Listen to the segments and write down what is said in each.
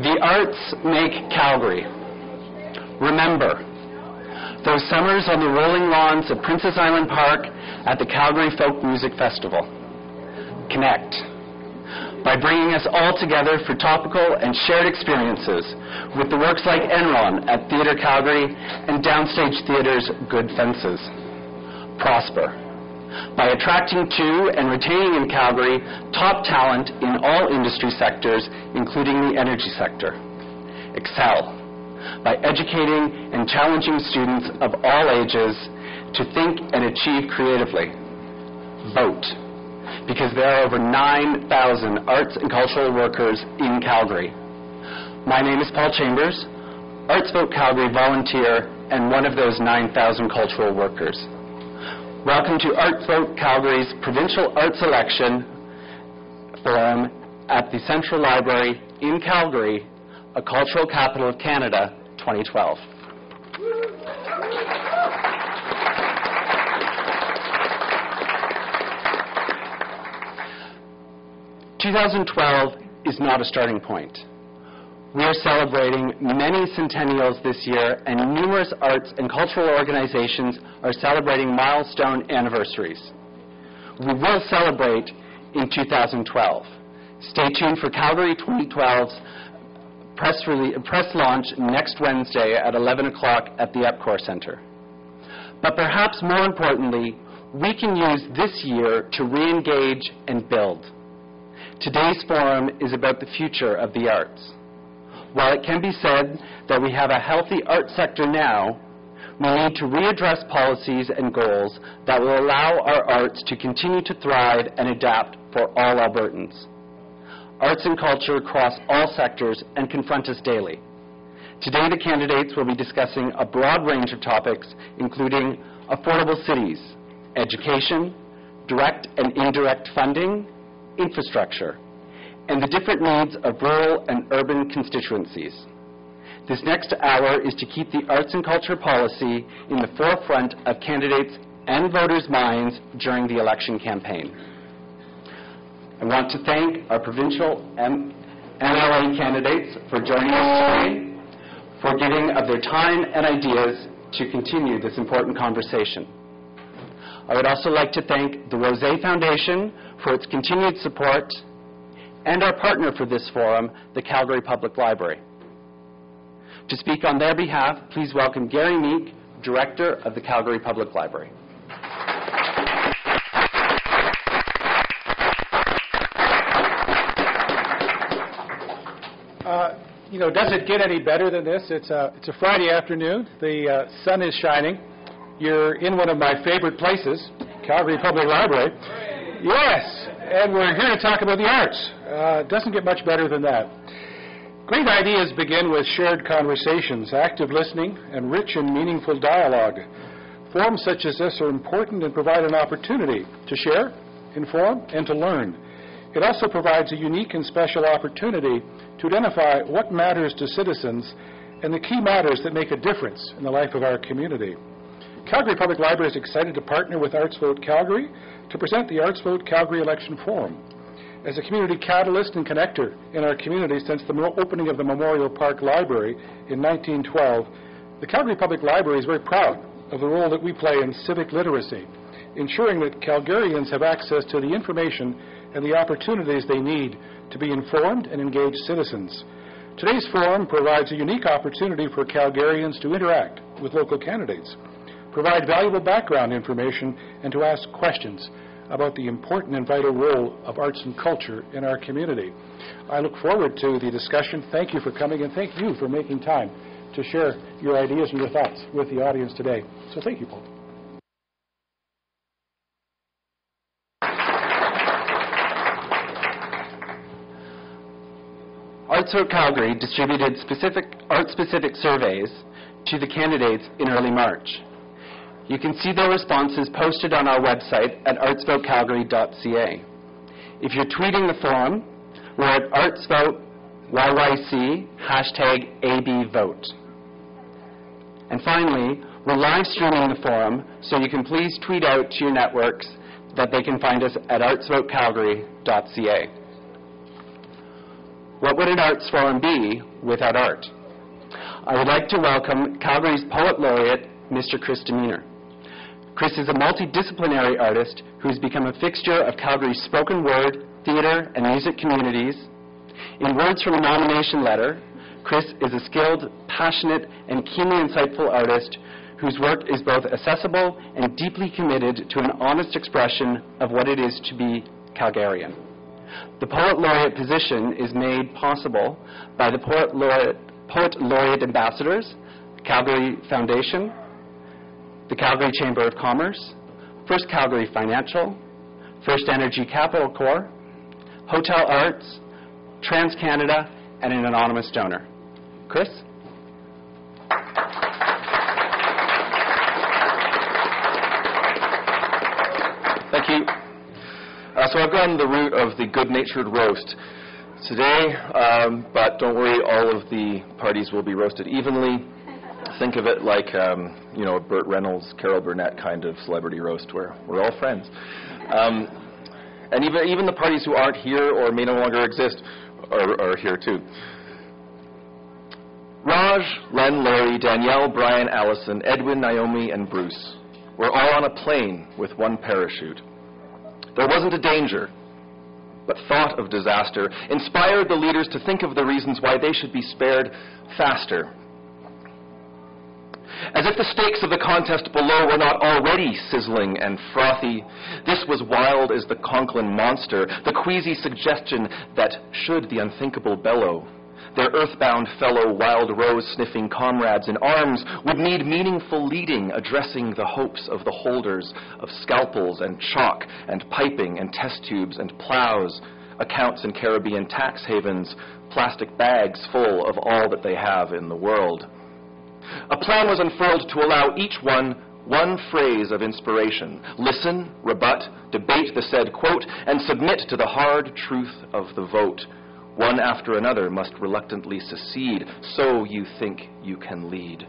The arts make Calgary. Remember, those summers on the rolling lawns of Princess Island Park at the Calgary Folk Music Festival. Connect by bringing us all together for topical and shared experiences with the works like Enron at Theatre Calgary and Downstage Theatre's Good Fences. Prosper by attracting to and retaining in Calgary top talent in all industry sectors, including the energy sector. Excel by educating and challenging students of all ages to think and achieve creatively. Vote because there are over 9,000 arts and cultural workers in Calgary. My name is Paul Chambers, Arts Vote Calgary volunteer and one of those 9,000 cultural workers. Welcome to Arts Vote Calgary's Provincial Arts Election Forum at the Central Library in Calgary, a cultural capital of Canada, 2012. 2012 is not a starting point. We are celebrating many centennials this year, and numerous arts and cultural organizations are celebrating milestone anniversaries. We will celebrate in 2012. Stay tuned for Calgary 2012's press, release, press launch next Wednesday at 11 o'clock at the Epcor Center. But perhaps more importantly, we can use this year to re-engage and build. Today's forum is about the future of the arts. While it can be said that we have a healthy art sector now, we need to readdress policies and goals that will allow our arts to continue to thrive and adapt for all Albertans. Arts and culture cross all sectors and confront us daily. Today, the candidates will be discussing a broad range of topics, including affordable cities, education, direct and indirect funding, infrastructure, and the different needs of rural and urban constituencies. This next hour is to keep the arts and culture policy in the forefront of candidates and voters' minds during the election campaign. I want to thank our provincial MLA candidates for joining us today, for giving of their time and ideas to continue this important conversation. I would also like to thank the Rozsa Foundation for its continued support and our partner for this forum, the Calgary Public Library. To speak on their behalf, please welcome Gerry Meek, Director of the Calgary Public Library. Uh, you know, does it get any better than this? It's a, it's a Friday afternoon. The uh, sun is shining. You're in one of my favorite places, Calgary Public Library. Yes, and we're here to talk about the arts. Uh, doesn't get much better than that. Great ideas begin with shared conversations, active listening, and rich and meaningful dialogue. Forums such as this are important and provide an opportunity to share, inform, and to learn. It also provides a unique and special opportunity to identify what matters to citizens and the key matters that make a difference in the life of our community. Calgary Public Library is excited to partner with Arts Vote Calgary to present the Arts Vote Calgary Election Forum. As a community catalyst and connector in our community since the opening of the Memorial Park Library in 1912, the Calgary Public Library is very proud of the role that we play in civic literacy, ensuring that Calgarians have access to the information and the opportunities they need to be informed and engaged citizens. Today's forum provides a unique opportunity for Calgarians to interact with local candidates provide valuable background information, and to ask questions about the important and vital role of arts and culture in our community. I look forward to the discussion. Thank you for coming, and thank you for making time to share your ideas and your thoughts with the audience today. So thank you, Paul. Arts Vote Calgary distributed specific art-specific surveys to the candidates in early March. You can see their responses posted on our website at artsvotecalgary.ca. If you're tweeting the forum, we're at artsvoteYYC, hashtag ABVote. And finally, we're live streaming the forum, so you can please tweet out to your networks that they can find us at artsvotecalgary.ca. What would an arts forum be without art? I would like to welcome Calgary's Poet Laureate, Mr. Kris Demeanor. Kris is a multidisciplinary artist who has become a fixture of Calgary's spoken word, theatre, and music communities. In words from a nomination letter, Kris is a skilled, passionate, and keenly insightful artist whose work is both accessible and deeply committed to an honest expression of what it is to be Calgarian. The Poet Laureate position is made possible by the Poet Laureate, Poet Laureate Ambassadors, Calgary Foundation, the Calgary Chamber of Commerce, First Calgary Financial, First Energy Capital Corps, Hotel Arts, TransCanada, and an anonymous donor. Kris? Thank you. Uh, so I've gone the route of the good-natured roast today, um, but don't worry, all of the parties will be roasted evenly. Think of it like, um, you know, Burt Reynolds, Carol Burnett kind of celebrity roast where we're all friends. Um, and even, even the parties who aren't here or may no longer exist are, are here too. Raj, Len, Larry, Danielle, Brian, Allison, Edwin, Naomi, and Bruce were all on a plane with one parachute. There wasn't a danger, but thought of disaster inspired the leaders to think of the reasons why they should be spared faster. As if the stakes of the contest below were not already sizzling and frothy, this was wild as the Conklin monster, the queasy suggestion that should the unthinkable bellow, their earthbound fellow wild rose sniffing comrades in arms would need meaningful leading addressing the hopes of the holders of scalpels and chalk and piping and test tubes and plows, accounts in Caribbean tax havens, plastic bags full of all that they have in the world. A plan was unfurled to allow each one one phrase of inspiration. Listen, rebut, debate the said quote, and submit to the hard truth of the vote. One after another must reluctantly secede, so you think you can lead.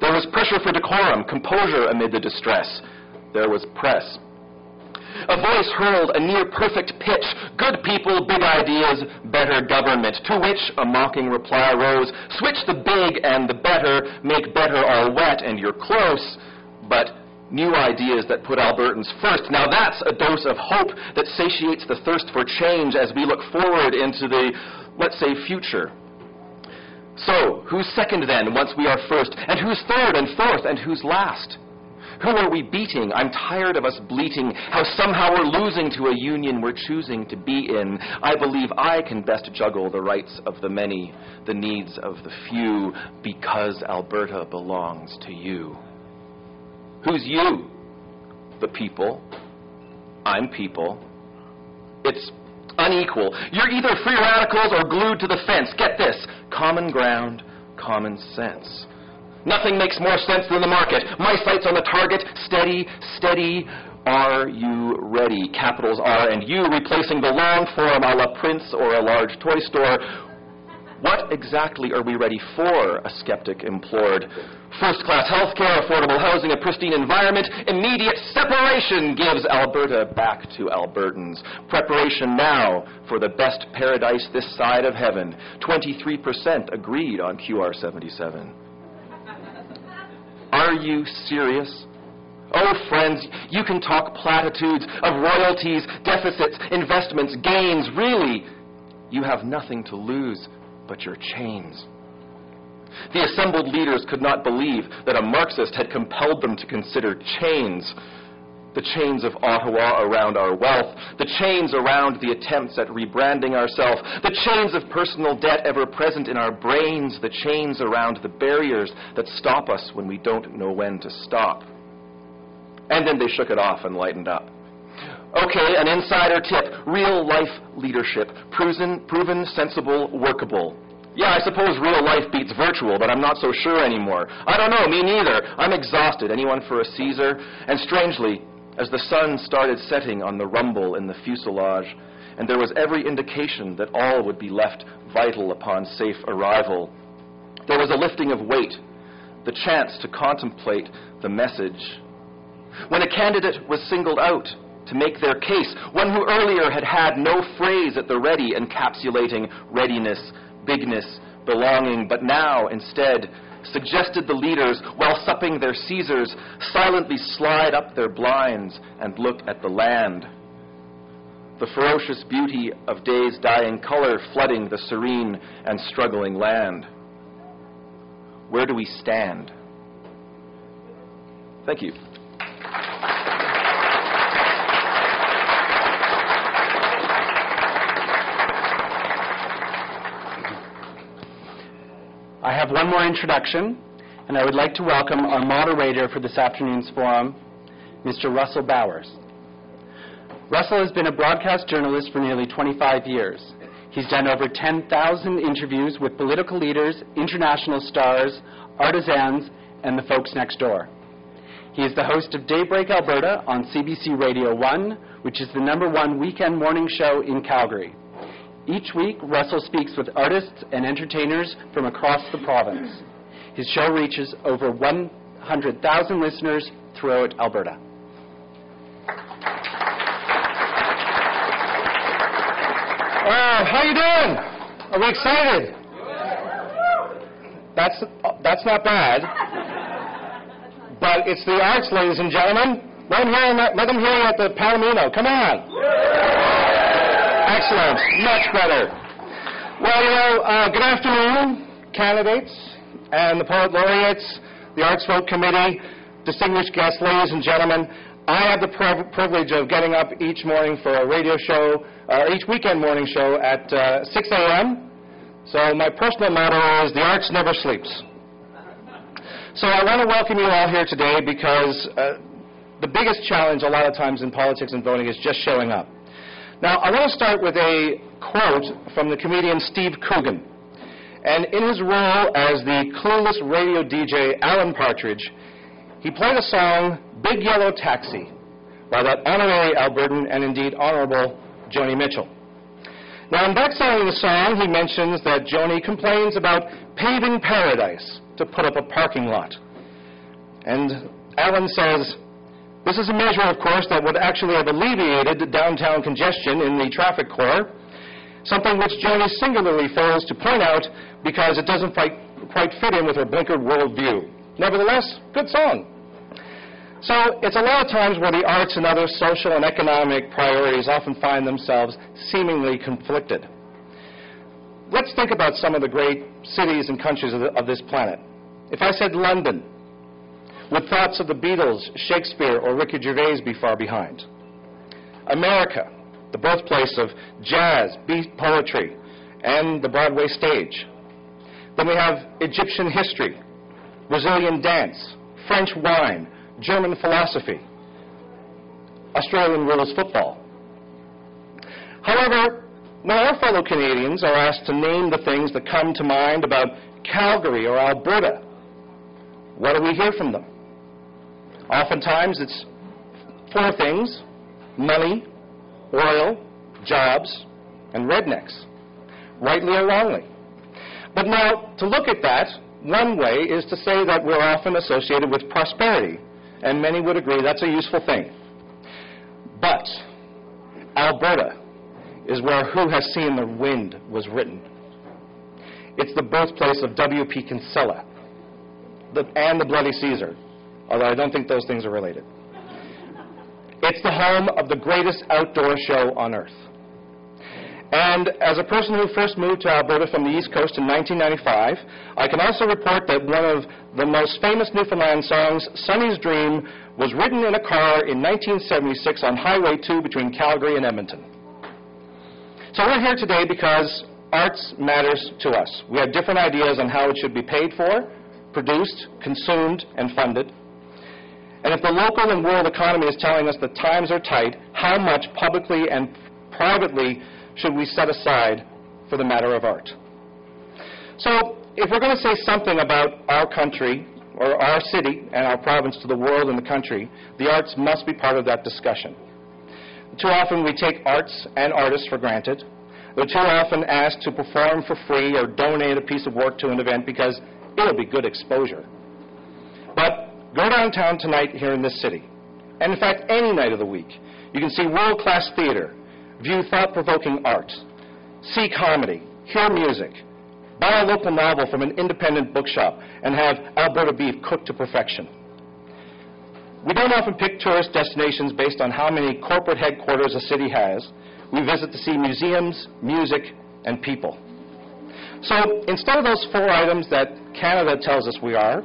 There was pressure for decorum, composure amid the distress. There was press. A voice hurled a near perfect pitch Good people, big ideas, better government. To which a mocking reply rose Switch the big and the better, make better all wet, and you're close. But new ideas that put Albertans first. Now that's a dose of hope that satiates the thirst for change as we look forward into the, let's say, future. So, who's second then once we are first? And who's third and fourth and who's last? Who are we beating? I'm tired of us bleating how somehow we're losing to a union we're choosing to be in. I believe I can best juggle the rights of the many, the needs of the few, because Alberta belongs to you. Who's you? The people. I'm people. It's unequal. You're either free radicals or glued to the fence. Get this common ground, common sense. Nothing makes more sense than the market. My sight's on the target. Steady, steady. Are you ready? Capitals R and U, replacing the long form a la Prince or a large toy store. What exactly are we ready for? A skeptic implored. First class health care, affordable housing, a pristine environment, immediate separation gives Alberta back to Albertans. Preparation now for the best paradise this side of heaven. 23% agreed on QR 77. Are you serious? Oh, friends, you can talk platitudes of royalties, deficits, investments, gains. Really, you have nothing to lose but your chains. The assembled leaders could not believe that a Marxist had compelled them to consider chains. The chains of Ottawa around our wealth, the chains around the attempts at rebranding ourselves, the chains of personal debt ever present in our brains, the chains around the barriers that stop us when we don't know when to stop. And then they shook it off and lightened up. Okay, an insider tip real life leadership, proven, proven sensible, workable. Yeah, I suppose real life beats virtual, but I'm not so sure anymore. I don't know, me neither. I'm exhausted. Anyone for a Caesar? And strangely, as the sun started setting on the rumble in the fuselage, and there was every indication that all would be left vital upon safe arrival, there was a lifting of weight, the chance to contemplate the message. When a candidate was singled out, to make their case, one who earlier had had no phrase at the ready encapsulating readiness, bigness, belonging, but now instead suggested the leaders, while supping their Caesars, silently slide up their blinds and look at the land. The ferocious beauty of day's dying color flooding the serene and struggling land. Where do we stand? Thank you. I have one more introduction, and I would like to welcome our moderator for this afternoon's forum, Mr. Russell Bowers. Russell has been a broadcast journalist for nearly 25 years. He's done over 10,000 interviews with political leaders, international stars, artisans, and the folks next door. He is the host of Daybreak Alberta on CBC Radio 1, which is the number one weekend morning show in Calgary. Each week, Russell speaks with artists and entertainers from across the province. His show reaches over 100,000 listeners throughout Alberta. Wow, how you doing? Are we excited? That's that's not bad. But it's the arts, ladies and gentlemen. Let them hear, let them hear at the Palomino. Come on. Excellent. Much better. Well, you know, uh, good afternoon, candidates and the poet laureates, the Arts Vote Committee, distinguished guests, ladies and gentlemen. I have the priv- privilege of getting up each morning for a radio show, uh, each weekend morning show at uh, 6 a.m. So my personal motto is the arts never sleeps. So I want to welcome you all here today because uh, the biggest challenge a lot of times in politics and voting is just showing up. Now, I want to start with a quote from the comedian Steve Coogan. And in his role as the clueless radio DJ Alan Partridge, he played a song, Big Yellow Taxi, by that honorary Albertan and indeed honorable Joni Mitchell. Now, in backselling the song, he mentions that Joni complains about paving paradise to put up a parking lot. And Alan says, this is a measure, of course, that would actually have alleviated the downtown congestion in the traffic core, something which Joni singularly fails to point out because it doesn't quite, quite fit in with her blinkered worldview. Nevertheless, good song. So it's a lot of times where the arts and other social and economic priorities often find themselves seemingly conflicted. Let's think about some of the great cities and countries of, the, of this planet. If I said London, would thoughts of the Beatles, Shakespeare, or Ricky Gervais be far behind? America, the birthplace of jazz, beat poetry, and the Broadway stage. Then we have Egyptian history, Brazilian dance, French wine, German philosophy, Australian rules football. However, when our fellow Canadians are asked to name the things that come to mind about Calgary or Alberta, what do we hear from them? Oftentimes it's four things money, oil, jobs, and rednecks, rightly or wrongly. But now, to look at that, one way is to say that we're often associated with prosperity, and many would agree that's a useful thing. But Alberta is where Who Has Seen the Wind was written. It's the birthplace of W.P. Kinsella the, and the Bloody Caesar, although I don't think those things are related. It's the home of the greatest outdoor show on earth. And as a person who first moved to Alberta from the East Coast in 1995, I can also report that one of the most famous Newfoundland songs, Sonny's Dream, was written in a car in 1976 on Highway 2 between Calgary and Edmonton. So we're here today because arts matters to us. We have different ideas on how it should be paid for, produced, consumed, and funded. And if the local and world economy is telling us that times are tight, how much publicly and privately should we set aside for the matter of art? So, if we're going to say something about our country, or our city and our province to the world and the country, the arts must be part of that discussion. Too often we take arts and artists for granted. We're too often asked to perform for free or donate a piece of work to an event because it'll be good exposure. But go downtown tonight here in this city, and in fact any night of the week. You can see world-class theater, view thought-provoking art, see comedy, hear music, buy a local novel from an independent bookshop, and have Alberta beef cooked to perfection. We don't often pick tourist destinations based on how many corporate headquarters a city has. We visit to see museums, music, and people. So instead of those four items that Canada tells us we are,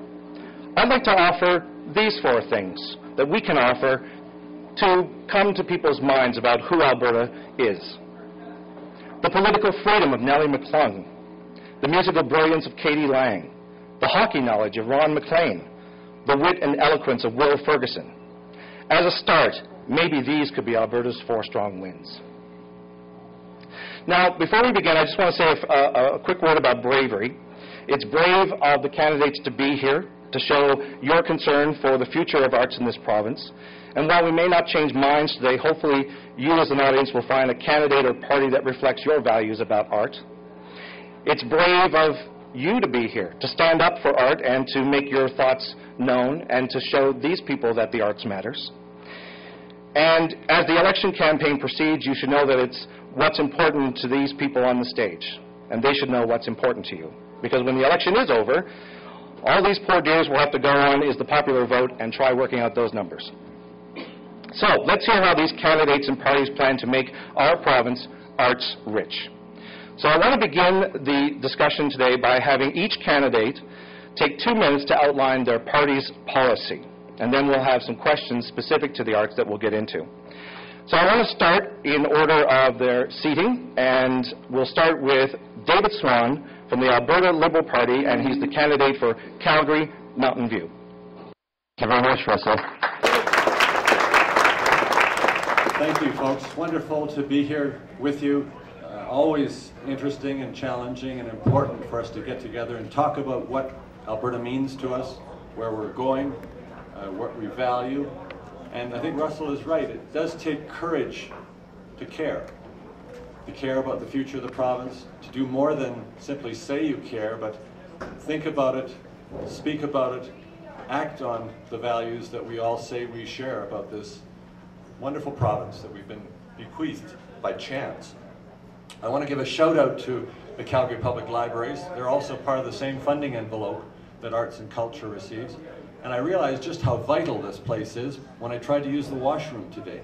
I'd like to offer these four things that we can offer to come to people's minds about who Alberta is. The political freedom of Nellie McClung, the musical brilliance of k.d. lang, the hockey knowledge of Ron MacLean, the wit and eloquence of Will Ferguson. As a start, maybe these could be Alberta's four strong winds. Now, before we begin, I just want to say a, a, quick word about bravery. It's brave of the candidates to be here to show your concern for the future of arts in this province. And while we may not change minds today, hopefully you as an audience will find a candidate or party that reflects your values about art. It's brave of you to be here, to stand up for art and to make your thoughts known and to show these people that the arts matters. And as the election campaign proceeds, you should know that it's what's important to these people on the stage, and they should know what's important to you. Because when the election is over, all these poor dears will have to go on is the popular vote and try working out those numbers. So let's hear how these candidates and parties plan to make our province arts rich. So I want to begin the discussion today by having each candidate take two minutes to outline their party's policy, and then we'll have some questions specific to the arts that we'll get into. So I want to start in order of their seating, and we'll start with David Swann from the Alberta Liberal Party, and he's the candidate for Calgary Mountain View. Thank you very much, Russell. Thank you, folks. Wonderful to be here with you. Uh, always interesting and challenging and important for us to get together and talk about what Alberta means to us, where we're going, uh, what we value. And I think Russell is right. It does take courage to care, to care about the future of the province, to do more than simply say you care, but think about it, speak about it, act on the values that we all say we share about this wonderful province that we've been bequeathed by chance. I want to give a shout out to the Calgary Public Libraries. They're also part of the same funding envelope that arts and culture receives. And I realized just how vital this place is when I tried to use the washroom today.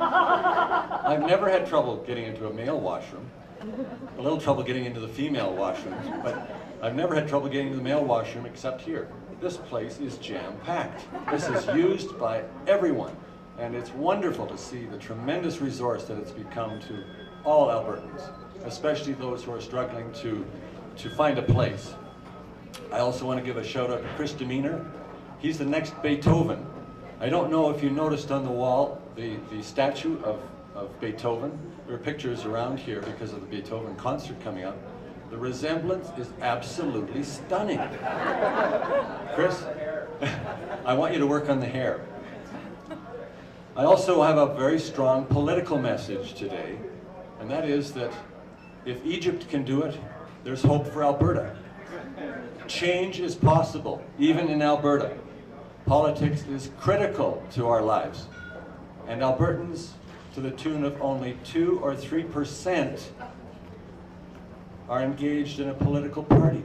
I've never had trouble getting into a male washroom, a little trouble getting into the female washrooms, but I've never had trouble getting into the male washroom except here. This place is jam-packed. This is used by everyone, and it's wonderful to see the tremendous resource that it's become to all Albertans, especially those who are struggling to, to find a place. I also want to give a shout out to Kris Demeanor. He's the next Beethoven. I don't know if you noticed on the wall the, the statue of, of Beethoven. There are pictures around here because of the Beethoven concert coming up. The resemblance is absolutely stunning. Kris, I want you to work on the hair. I also have a very strong political message today, and that is that if Egypt can do it, there's hope for Alberta. Change is possible, even in Alberta. Politics is critical to our lives. And Albertans, to the tune of only 2 or 3 percent, are engaged in a political party.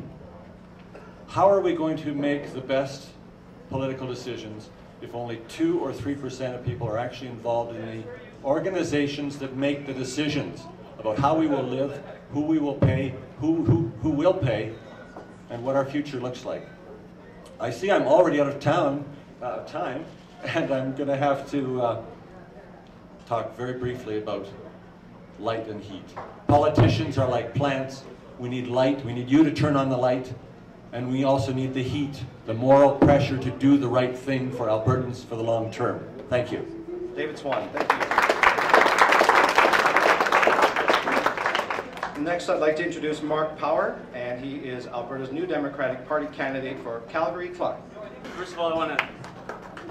How are we going to make the best political decisions if only 2 or 3 percent of people are actually involved in the organizations that make the decisions about how we will live, who we will pay, who, who, who will pay, and what our future looks like. I see I'm already out of town, uh, time, and I'm going to have to uh, talk very briefly about light and heat. Politicians are like plants. We need light. We need you to turn on the light. And we also need the heat, the moral pressure to do the right thing for Albertans for the long term. Thank you. David Swann, thank you. Next, I'd like to introduce Marc Power, and he is Alberta's new Democratic Party candidate for Calgary Clyde. First of all, I want to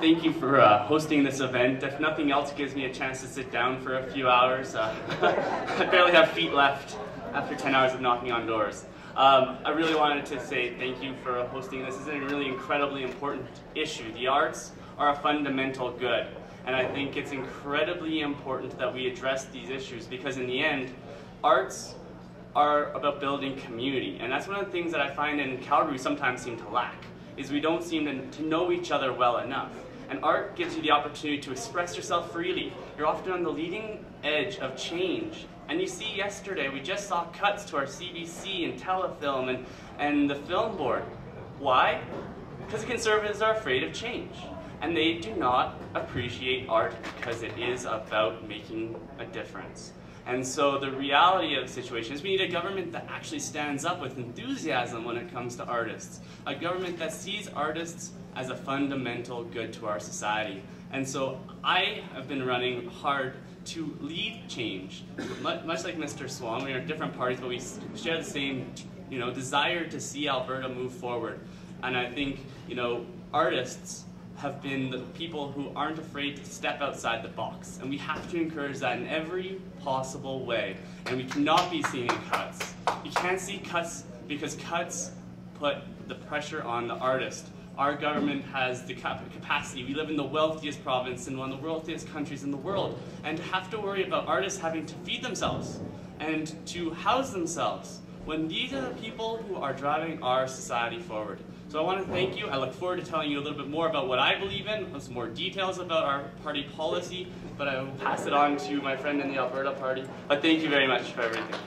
thank you for uh, hosting this event. If nothing else gives me a chance to sit down for a few hours, uh, I barely have feet left after 10 hours of knocking on doors. Um, I really wanted to say thank you for hosting this. This is a really incredibly important issue. The arts are a fundamental good. And I think it's incredibly important that we address these issues because in the end, arts are about building community. And that's one of the things that I find in Calgary we sometimes seem to lack, is we don't seem to, to know each other well enough. And art gives you the opportunity to express yourself freely. You're often on the leading edge of change. And you see yesterday, we just saw cuts to our CBC and telefilm and, and the film board. Why? Because the conservatives are afraid of change. And they do not appreciate art because it is about making a difference. And so the reality of the situation is we need a government that actually stands up with enthusiasm when it comes to artists. A government that sees artists as a fundamental good to our society. And so I have been running hard to lead change. Much like Mr. Swann, we are different parties, but we share the same you know, desire to see Alberta move forward. And I think, you know, artists have been the people who aren't afraid to step outside the box. And we have to encourage that in every possible way. And we cannot be seeing cuts. You can't see cuts because cuts put the pressure on the artist. Our government has the capacity. We live in the wealthiest province in one of the wealthiest countries in the world. And to have to worry about artists having to feed themselves and to house themselves when these are the people who are driving our society forward. So I want to thank you. I look forward to telling you a little bit more about what I believe in, some more details about our party policy, but I will pass it on to my friend in the Alberta Party. But thank you very much for everything.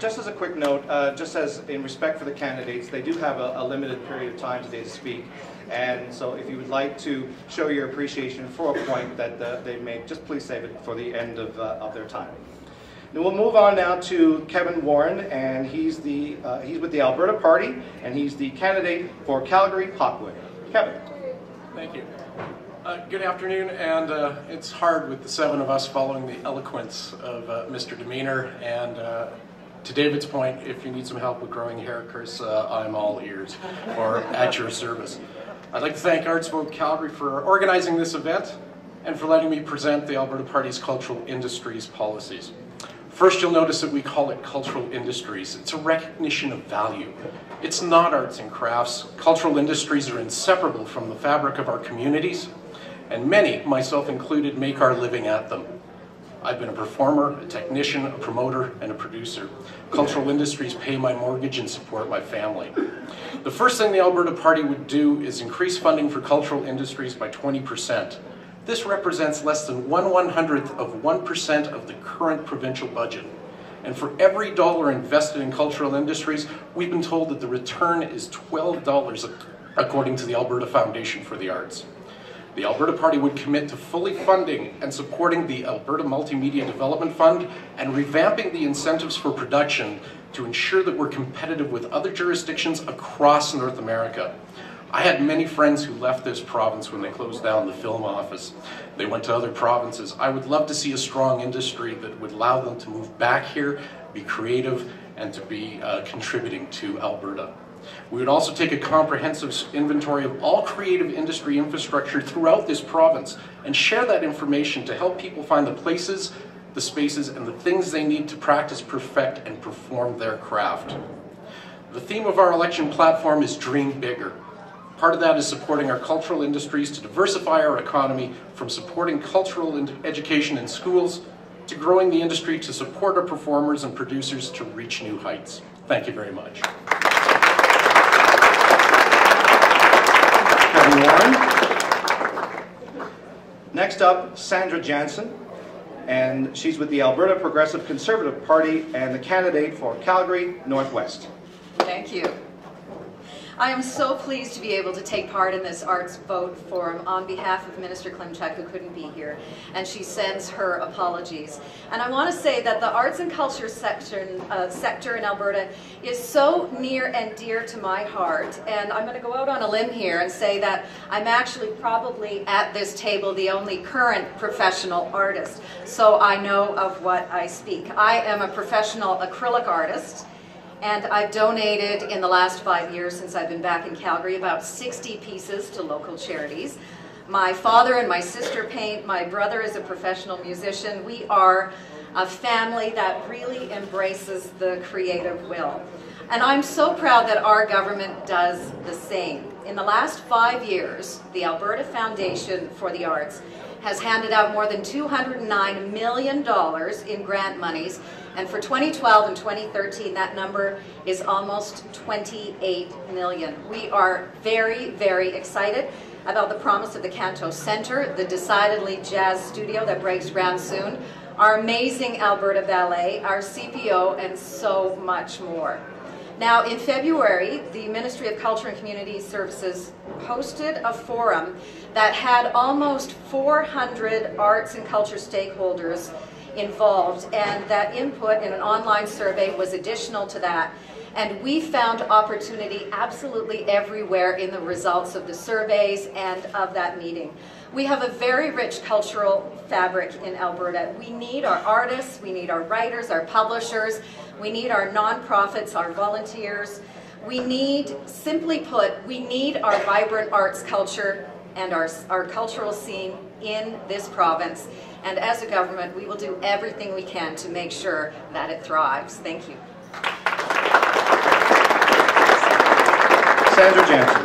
just as a quick note, uh, just as in respect for the candidates, they do have a, a, limited period of time today to speak. And so if you would like to show your appreciation for a point that uh, they made, just please save it for the end of, uh, of their time. Then we'll move on now to Kevin Woron, and he's, the, uh, he's with the Alberta Party, and he's the candidate for Calgary Hawkwood. Kevin. Thank you. Uh, good afternoon, and uh, it's hard with the seven of us following the eloquence of uh, Mr. Demeanor. And uh, to David's point, if you need some help with growing hair, Kris, uh, I'm all ears or at your service. I'd like to thank Arts Calgary for organizing this event and for letting me present the Alberta Party's cultural industries policies. First, you'll notice that we call it cultural industries. It's a recognition of value. It's not arts and crafts. Cultural industries are inseparable from the fabric of our communities, and many, myself included, make our living at them. I've been a performer, a technician, a promoter, and a producer. Cultural industries pay my mortgage and support my family. The first thing the Alberta Party would do is increase funding for cultural industries by 20%. This represents less than one one hundredth of 1% of the current provincial budget. And for every dollar invested in cultural industries, we've been told that the return is $12 according to the Alberta Foundation for the Arts. The Alberta Party would commit to fully funding and supporting the Alberta Multimedia Development Fund and revamping the incentives for production to ensure that we're competitive with other jurisdictions across North America. I had many friends who left this province when they closed down the film office. They went to other provinces. I would love to see a strong industry that would allow them to move back here, be creative, and to be uh, contributing to Alberta. We would also take a comprehensive inventory of all creative industry infrastructure throughout this province and share that information to help people find the places, the spaces, and the things they need to practice, perfect, and perform their craft. The theme of our election platform is Dream Bigger. Part of that is supporting our cultural industries to diversify our economy from supporting cultural education in schools to growing the industry to support our performers and producers to reach new heights. Thank you very much. Kevin Woron. Next up, Sandra Jansen, and she's with the Alberta Progressive Conservative Party and the candidate for Calgary Northwest. Thank you. I am so pleased to be able to take part in this Arts Vote Forum on behalf of Minister Klimchuk, who couldn't be here, and she sends her apologies. And I want to say that the arts and culture uh, sector in Alberta is so near and dear to my heart, and I'm going to go out on a limb here and say that I'm actually probably at this table the only current professional artist, so I know of what I speak. I am a professional acrylic artist, and I've donated in the last five years since I've been back in Calgary about 60 pieces to local charities. My father and my sister paint. My brother is a professional musician. We are a family that really embraces the creative will. And I'm so proud that our government does the same. In the last five years, the Alberta Foundation for the Arts has handed out more than $209 million in grant monies, and for 2012 and 2013, that number is almost 28 million. We are very, very excited about the promise of the Canto Centre, the decidedly jazz studio that breaks ground soon, our amazing Alberta Ballet, our CPO, and so much more. Now, in February, the Ministry of Culture and Community Services hosted a forum that had almost 400 arts and culture stakeholders involved, and that input in an online survey was additional to that. And we found opportunity absolutely everywhere in the results of the surveys and of that meeting. We have a very rich cultural fabric in Alberta. We need our artists, we need our writers, our publishers, we need our nonprofits, our volunteers. We need, simply put, we need our vibrant arts culture and our, our cultural scene in this province. And as a government, we will do everything we can to make sure that it thrives. Thank you. Sandra Jansen.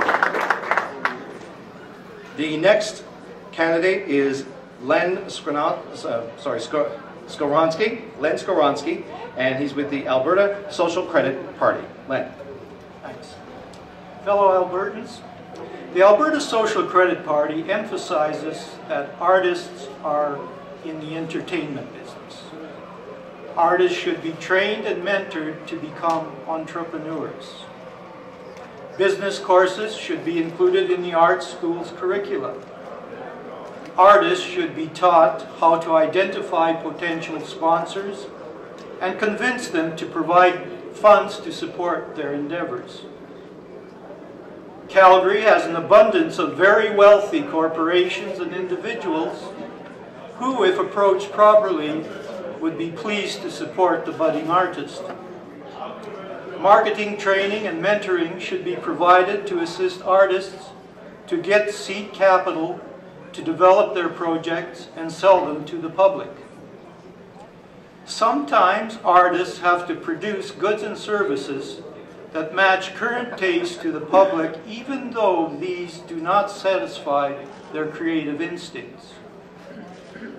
The next candidate is Len Skronot, uh, sorry, Skowronski, Len Skowronski, and he's with the Alberta Social Credit Party. Len. Thanks. Fellow Albertans, the Alberta Social Credit Party emphasizes that artists are in the entertainment business. Artists should be trained and mentored to become entrepreneurs. Business courses should be included in the art school's curriculum. Artists should be taught how to identify potential sponsors and convince them to provide funds to support their endeavors. Calgary has an abundance of very wealthy corporations and individuals who, if approached properly, would be pleased to support the budding artist. Marketing training and mentoring should be provided to assist artists to get seed capital to develop their projects and sell them to the public. Sometimes artists have to produce goods and services that match current tastes to the public even though these do not satisfy their creative instincts.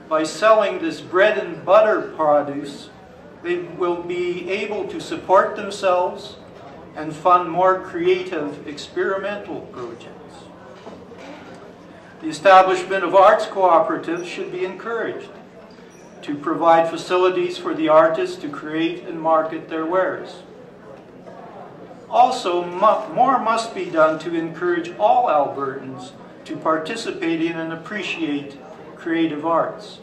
By selling this bread and butter produce, they will be able to support themselves and fund more creative experimental projects. The establishment of arts cooperatives should be encouraged to provide facilities for the artists to create and market their wares. Also, more must be done to encourage all Albertans to participate in and appreciate creative arts.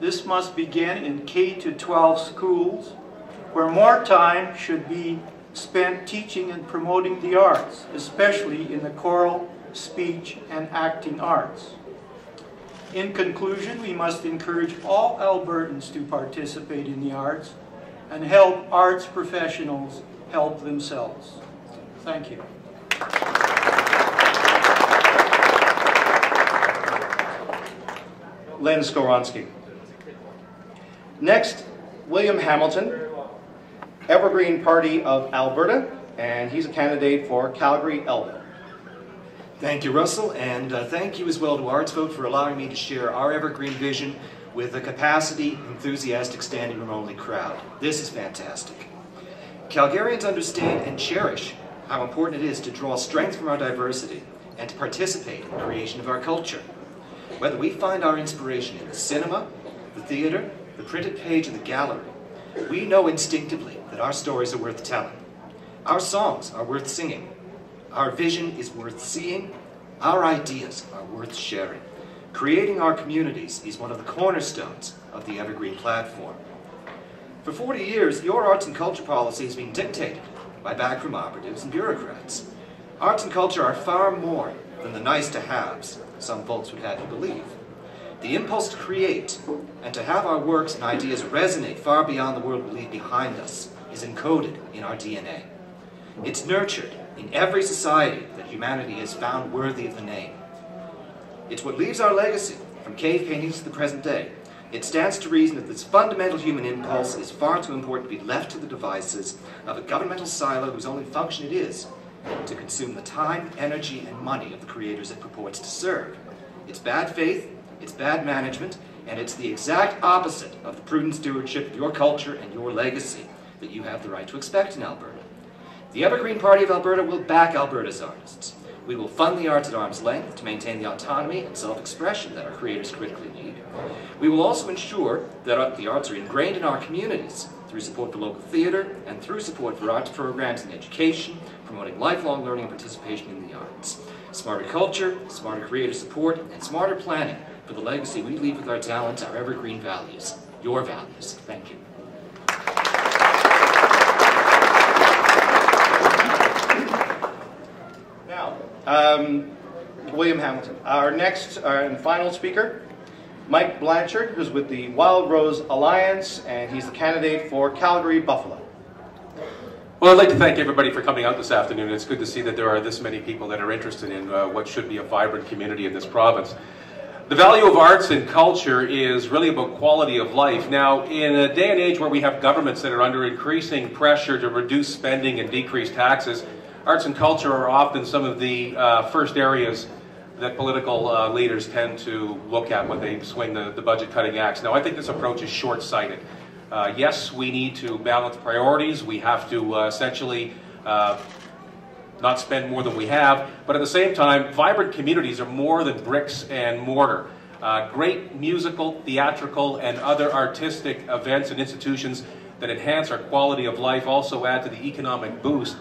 This must begin in K-12 schools, where more time should be spent teaching and promoting the arts, especially in the choral, speech, and acting arts. In conclusion, we must encourage all Albertans to participate in the arts and help arts professionals help themselves. Thank you. Len Skowronski. Next, William Hamilton, Evergreen Party of Alberta, and he's a candidate for Calgary Elbow. Thank you, Russell, and uh, thank you as well to ArtsVote for allowing me to share our evergreen vision with a capacity, enthusiastic, standing room only crowd. This is fantastic. Calgarians understand and cherish how important it is to draw strength from our diversity and to participate in the creation of our culture. Whether we find our inspiration in the cinema, the theater, the printed page, or the gallery, we know instinctively that our stories are worth telling. Our songs are worth singing, our vision is worth seeing. Our ideas are worth sharing. Creating our communities is one of the cornerstones of the Evergreen platform. For 40 years, your arts and culture policy has been dictated by backroom operatives and bureaucrats. Arts and culture are far more than the nice-to-haves some folks would have you believe. The impulse to create and to have our works and ideas resonate far beyond the world we leave behind us is encoded in our DNA. It's nurtured in every society that humanity has found worthy of the name. It's what leaves our legacy, from cave paintings to the present day, It stands to reason that this fundamental human impulse is far too important to be left to the devices of a governmental silo whose only function it is to consume the time, energy, and money of the creators it purports to serve. It's bad faith, it's bad management, and it's the exact opposite of the prudent stewardship of your culture and your legacy that you have the right to expect in Alberta. The Evergreen Party of Alberta will back Alberta's artists. We will fund the arts at arm's length to maintain the autonomy and self-expression that our creators critically need. We will also ensure that the arts are ingrained in our communities through support for local theatre and through support for arts programs in education, promoting lifelong learning and participation in the arts. Smarter culture, smarter creator support, and smarter planning for the legacy we leave with our talents, our evergreen values. Your values. Thank you. Now, um, William Hamilton. Our next and final speaker, Mike Blanchard, who's with the Wildrose Alliance, and he's the candidate for Calgary Buffalo. Well, I'd like to thank everybody for coming out this afternoon. It's good to see that there are this many people that are interested in uh, what should be a vibrant community in this province. The value of arts and culture is really about quality of life. Now, in a day and age where we have governments that are under increasing pressure to reduce spending and decrease taxes, arts and culture are often some of the uh, first areas that political uh, leaders tend to look at when they swing the, the budget cutting axe. Now, I think this approach is short sighted. Uh, yes, we need to balance priorities. We have to uh, essentially uh, not spend more than we have. But at the same time, vibrant communities are more than bricks and mortar. Uh, great musical, theatrical, and other artistic events and institutions that enhance our quality of life also add to the economic boost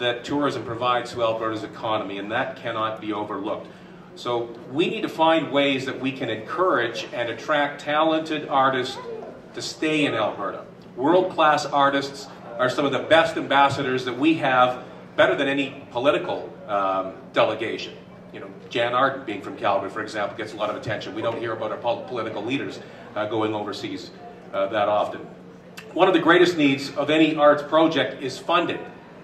that tourism provides to Alberta's economy, and that cannot be overlooked. So we need to find ways that we can encourage and attract talented artists to stay in Alberta. World-class artists are some of the best ambassadors that we have, better than any political um, delegation. You know, Jann Arden being from Calgary, for example, gets a lot of attention. We don't hear about our political leaders uh, going overseas uh, that often. One of the greatest needs of any arts project is funding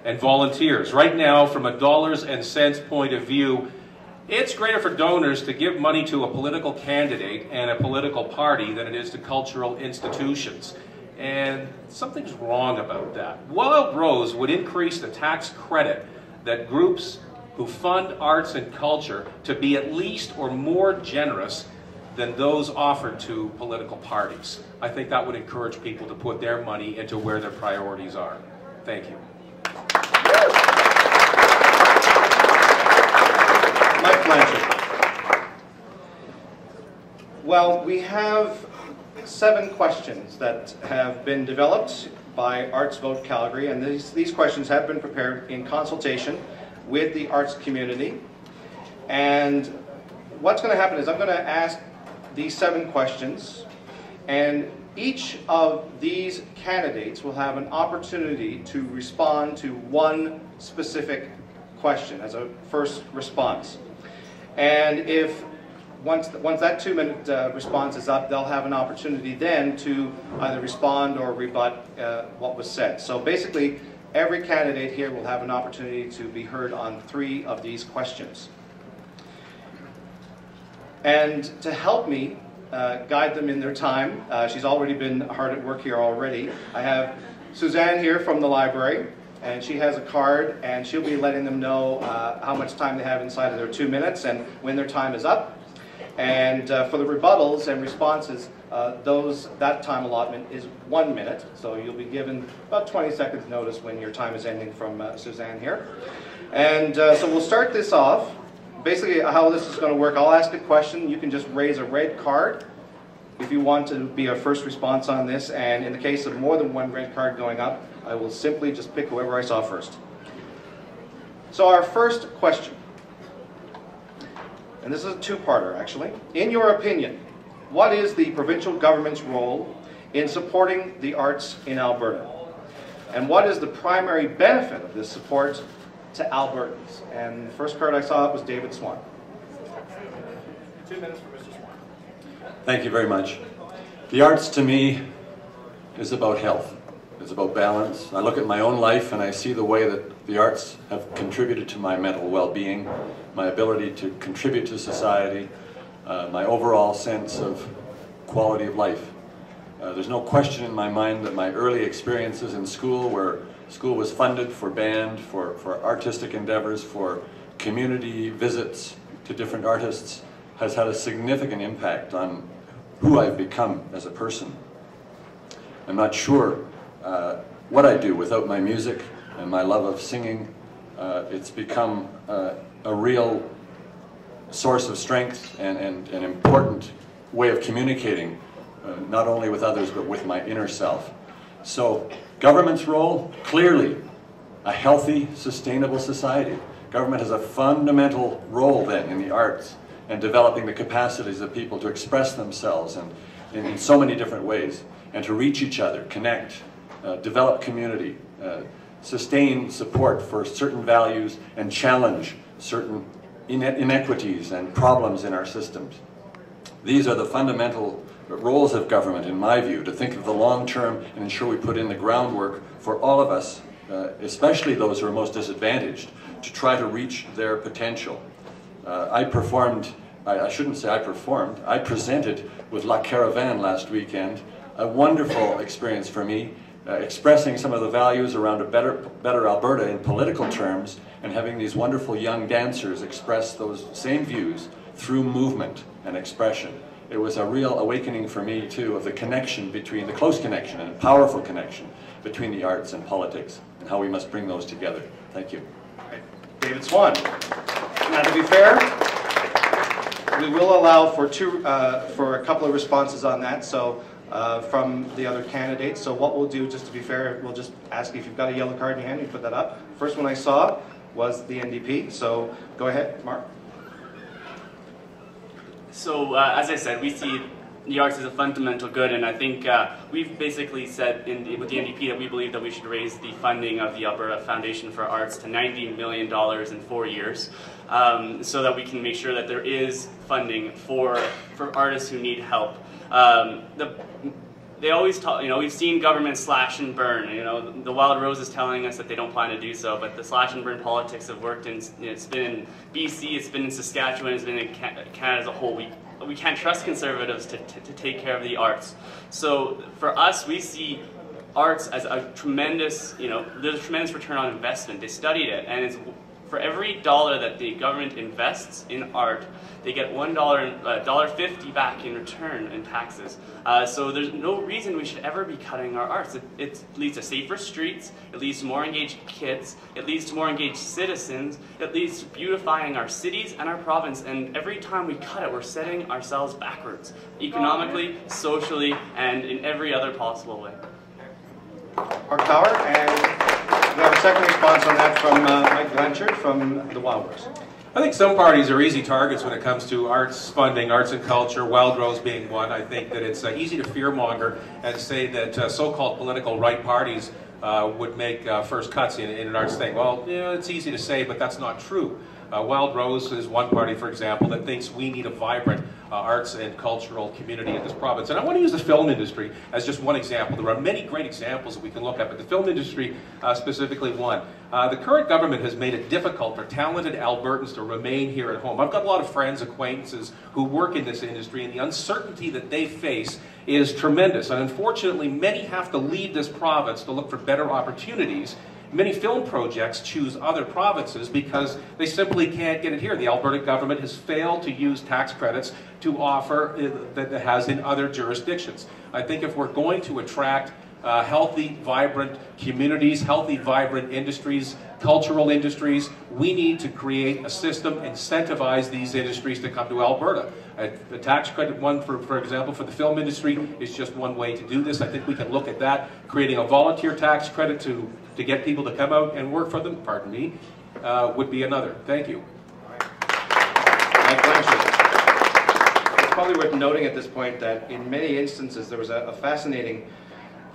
and volunteers. Right now, from a dollars and cents point of view, it's greater for donors to give money to a political candidate and a political party than it is to cultural institutions. And something's wrong about that. Wildrose would increase the tax credit that groups who fund arts and culture to be at least or more generous than those offered to political parties. I think that would encourage people to put their money into where their priorities are. Thank you. Mike Blanchard. Well, we have seven questions that have been developed by Arts Vote Calgary, and these, these questions have been prepared in consultation with the arts community. And what's going to happen is I'm going to ask these seven questions, and each of these candidates will have an opportunity to respond to one specific question as a first response. And if once, once that two-minute uh, response is up, they'll have an opportunity then to either respond or rebut uh, what was said. So basically, every candidate here will have an opportunity to be heard on three of these questions. And to help me uh, guide them in their time, uh, she's already been hard at work here already, I have Suzanne here from the library and she has a card, and she'll be letting them know uh, how much time they have inside of their two minutes and when their time is up. And uh, for the rebuttals and responses, uh, those that time allotment is one minute, so you'll be given about 20 seconds notice when your time is ending from uh, Suzanne here. And uh, so we'll start this off. Basically, how this is going to work, I'll ask a question. You can just raise a red card if you want to be a first response on this, and in the case of more than one red card going up, I will simply just pick whoever I saw first. So our first question, and this is a two-parter actually. In your opinion, what is the provincial government's role in supporting the arts in Alberta? And what is the primary benefit of this support to Albertans? And the first card I saw was David Swann. Two minutes for Mr. Swann. Thank you very much. The arts to me is about health. It's about balance. I look at my own life and I see the way that the arts have contributed to my mental well-being, my ability to contribute to society, uh, my overall sense of quality of life. Uh, there's no question in my mind that my early experiences in school, where school was funded for band, for, for artistic endeavors, for community visits to different artists, has had a significant impact on who I've become as a person. I'm not sure uh, what I do without my music and my love of singing. Uh, it's become uh, a real source of strength and, and an important way of communicating, uh, not only with others, but with my inner self. So government's role, clearly a healthy, sustainable society. Government has a fundamental role then in the arts and developing the capacities of people to express themselves and, in, in so many different ways and to reach each other, connect, uh, develop community, uh, sustain support for certain values and challenge certain inequities and problems in our systems. These are the fundamental roles of government, in my view, to think of the long term and ensure we put in the groundwork for all of us, uh, especially those who are most disadvantaged, to try to reach their potential. Uh, I performed, I, I, shouldn't say I performed, I presented with La Caravane last weekend, a wonderful experience for me, uh, expressing some of the values around a better, better Alberta in political terms and having these wonderful young dancers express those same views through movement and expression. It was a real awakening for me, too, of the connection between, the close connection and powerful connection between the arts and politics and how we must bring those together. Thank you. David Swann. Now, to be fair, we will allow for two, uh, for a couple of responses on that. So uh, from the other candidates. So what we'll do, just to be fair, we'll just ask you if you've got a yellow card in your hand, you put that up. First one I saw was the NDP. So go ahead, Marc. So uh, as I said, we see the arts as a fundamental good, and I think uh, we've basically said in, with the NDP that we believe that we should raise the funding of the Alberta Foundation for Arts to $90 million in four years, um, so that we can make sure that there is funding for, for artists who need help. Um, the they always talk, you know, we've seen government slash and burn. You know, the Wildrose is telling us that they don't plan to do so, but the slash and burn politics have worked in, it's been in BC, it's been in Saskatchewan, it's been in Canada as a whole. We, we can't trust conservatives to, to, to take care of the arts. So for us, we see arts as a tremendous, you know, there's a tremendous return on investment. They studied it, and it's for every dollar that the government invests in art, they get one dollar, uh, dollar fifty back in return in taxes. Uh, so there's no reason we should ever be cutting our arts. It, it, leads to safer streets. It leads to more engaged kids. It leads to more engaged citizens. It leads to beautifying our cities and our province. And every time we cut it, we're setting ourselves backwards, economically, socially, and in every other possible way. Marc Power and. Second response on that from uh, Mike Blanchard from the Wildrose. I think some parties are easy targets when it comes to arts funding, arts and culture, Wildrose being one. I think that it's uh, easy to fearmonger and say that uh, so-called political right parties uh, would make uh, first cuts in, in, an arts thing. Well, yeah, it's easy to say, but that's not true. Uh, Wild Rose is one party, for example, that thinks we need a vibrant uh, arts and cultural community in this province. And I want to use the film industry as just one example. There are many great examples that we can look at, but the film industry uh, specifically one. Uh, the current government has made it difficult for talented Albertans to remain here at home. I've got a lot of friends, acquaintances who work in this industry, and the uncertainty that they face is tremendous. And unfortunately, many have to leave this province to look for better opportunities Many film projects choose other provinces because they simply can't get it here. The Alberta government has failed to use tax credits to offer uh, that it has in other jurisdictions. I think if we're going to attract uh, healthy, vibrant communities, healthy, vibrant industries, cultural industries. We need to create a system, incentivize these industries to come to Alberta. The tax credit one, for, for example, for the film industry is just one way to do this. I think we can look at that, creating a volunteer tax credit to, to get people to come out and work for them, pardon me, uh, would be another. Thank you. It's probably worth noting at this point that in many instances there was a, a fascinating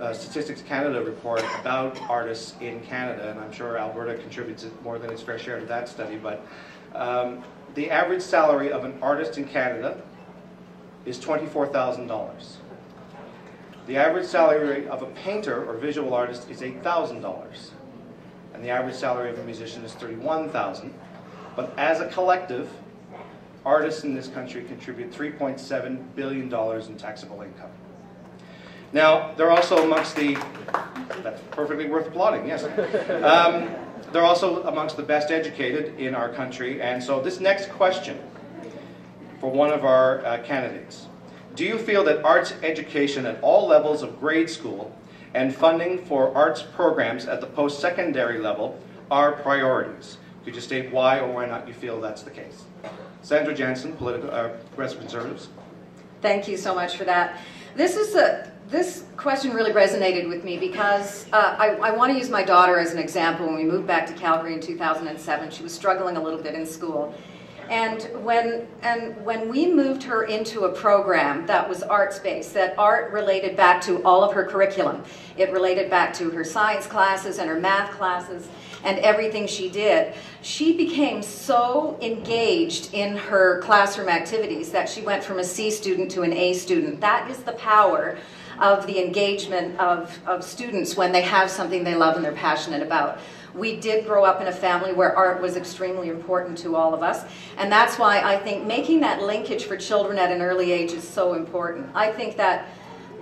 uh, Statistics Canada report about artists in Canada, and I'm sure Alberta contributes more than its fair share to that study, but um, the average salary of an artist in Canada is $24,000. The average salary of a painter or visual artist is $8,000. And the average salary of a musician is $31,000. But as a collective, artists in this country contribute $3.7 billion in taxable income. Now, they're also amongst the, that's perfectly worth applauding, yes. Um, they're also amongst the best educated in our country, and so this next question for one of our uh, candidates. Do you feel that arts education at all levels of grade school and funding for arts programs at the post-secondary level are priorities? Could you state why or why not you feel that's the case? Sandra Jansen, political, uh, Progressive Conservatives. Thank you so much for that. This is a this question really resonated with me because uh, I, I want to use my daughter as an example. When we moved back to Calgary in 2007, she was struggling a little bit in school. And when, and when we moved her into a program that was arts-based, that art related back to all of her curriculum, it related back to her science classes and her math classes and everything she did, she became so engaged in her classroom activities that she went from a C student to an A student. That is the power of the engagement of, of students when they have something they love and they're passionate about. We did grow up in a family where art was extremely important to all of us, and that's why I think making that linkage for children at an early age is so important. I think that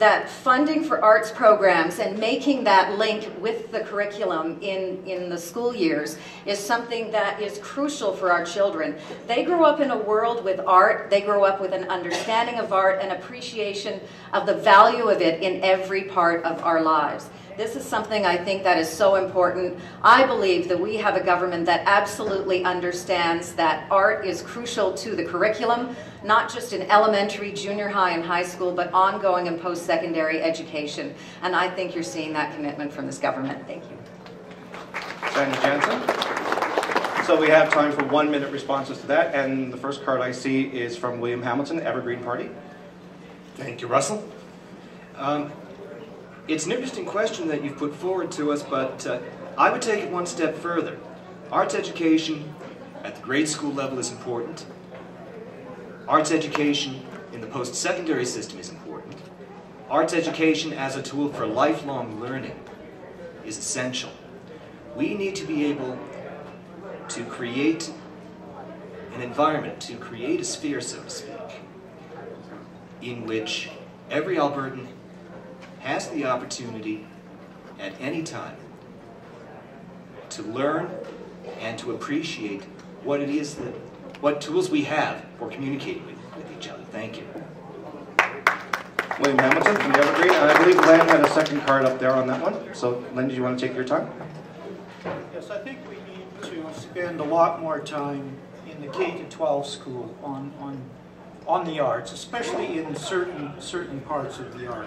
that funding for arts programs and making that link with the curriculum in, in the school years is something that is crucial for our children. They grow up in a world with art, they grow up with an understanding of art and appreciation of the value of it in every part of our lives. This is something I think that is so important. I believe that we have a government that absolutely understands that art is crucial to the curriculum, not just in elementary, junior high, and high school, but ongoing and post-secondary education. And I think you're seeing that commitment from this government. Thank you. Sandra Jansen. So we have time for one minute responses to that, and the first card I see is from William Hamilton, Evergreen Party. Thank you, Russell. Um, it's an interesting question that you've put forward to us, but uh, I would take it one step further. Arts education at the grade school level is important. Arts education in the post-secondary system is important. Arts education as a tool for lifelong learning is essential. We need to be able to create an environment, to create a sphere, so to speak, in which every Albertan has the opportunity at any time to learn and to appreciate what it is that, what tools we have for communicating with, with each other. Thank you. William Hamilton from the Evergreen. And I believe Len had a second card up there on that one. So, Len, do you want to take your time? Yes, I think we need to spend a lot more time in the K to 12 school on, on, on the arts, especially in certain, certain parts of the art.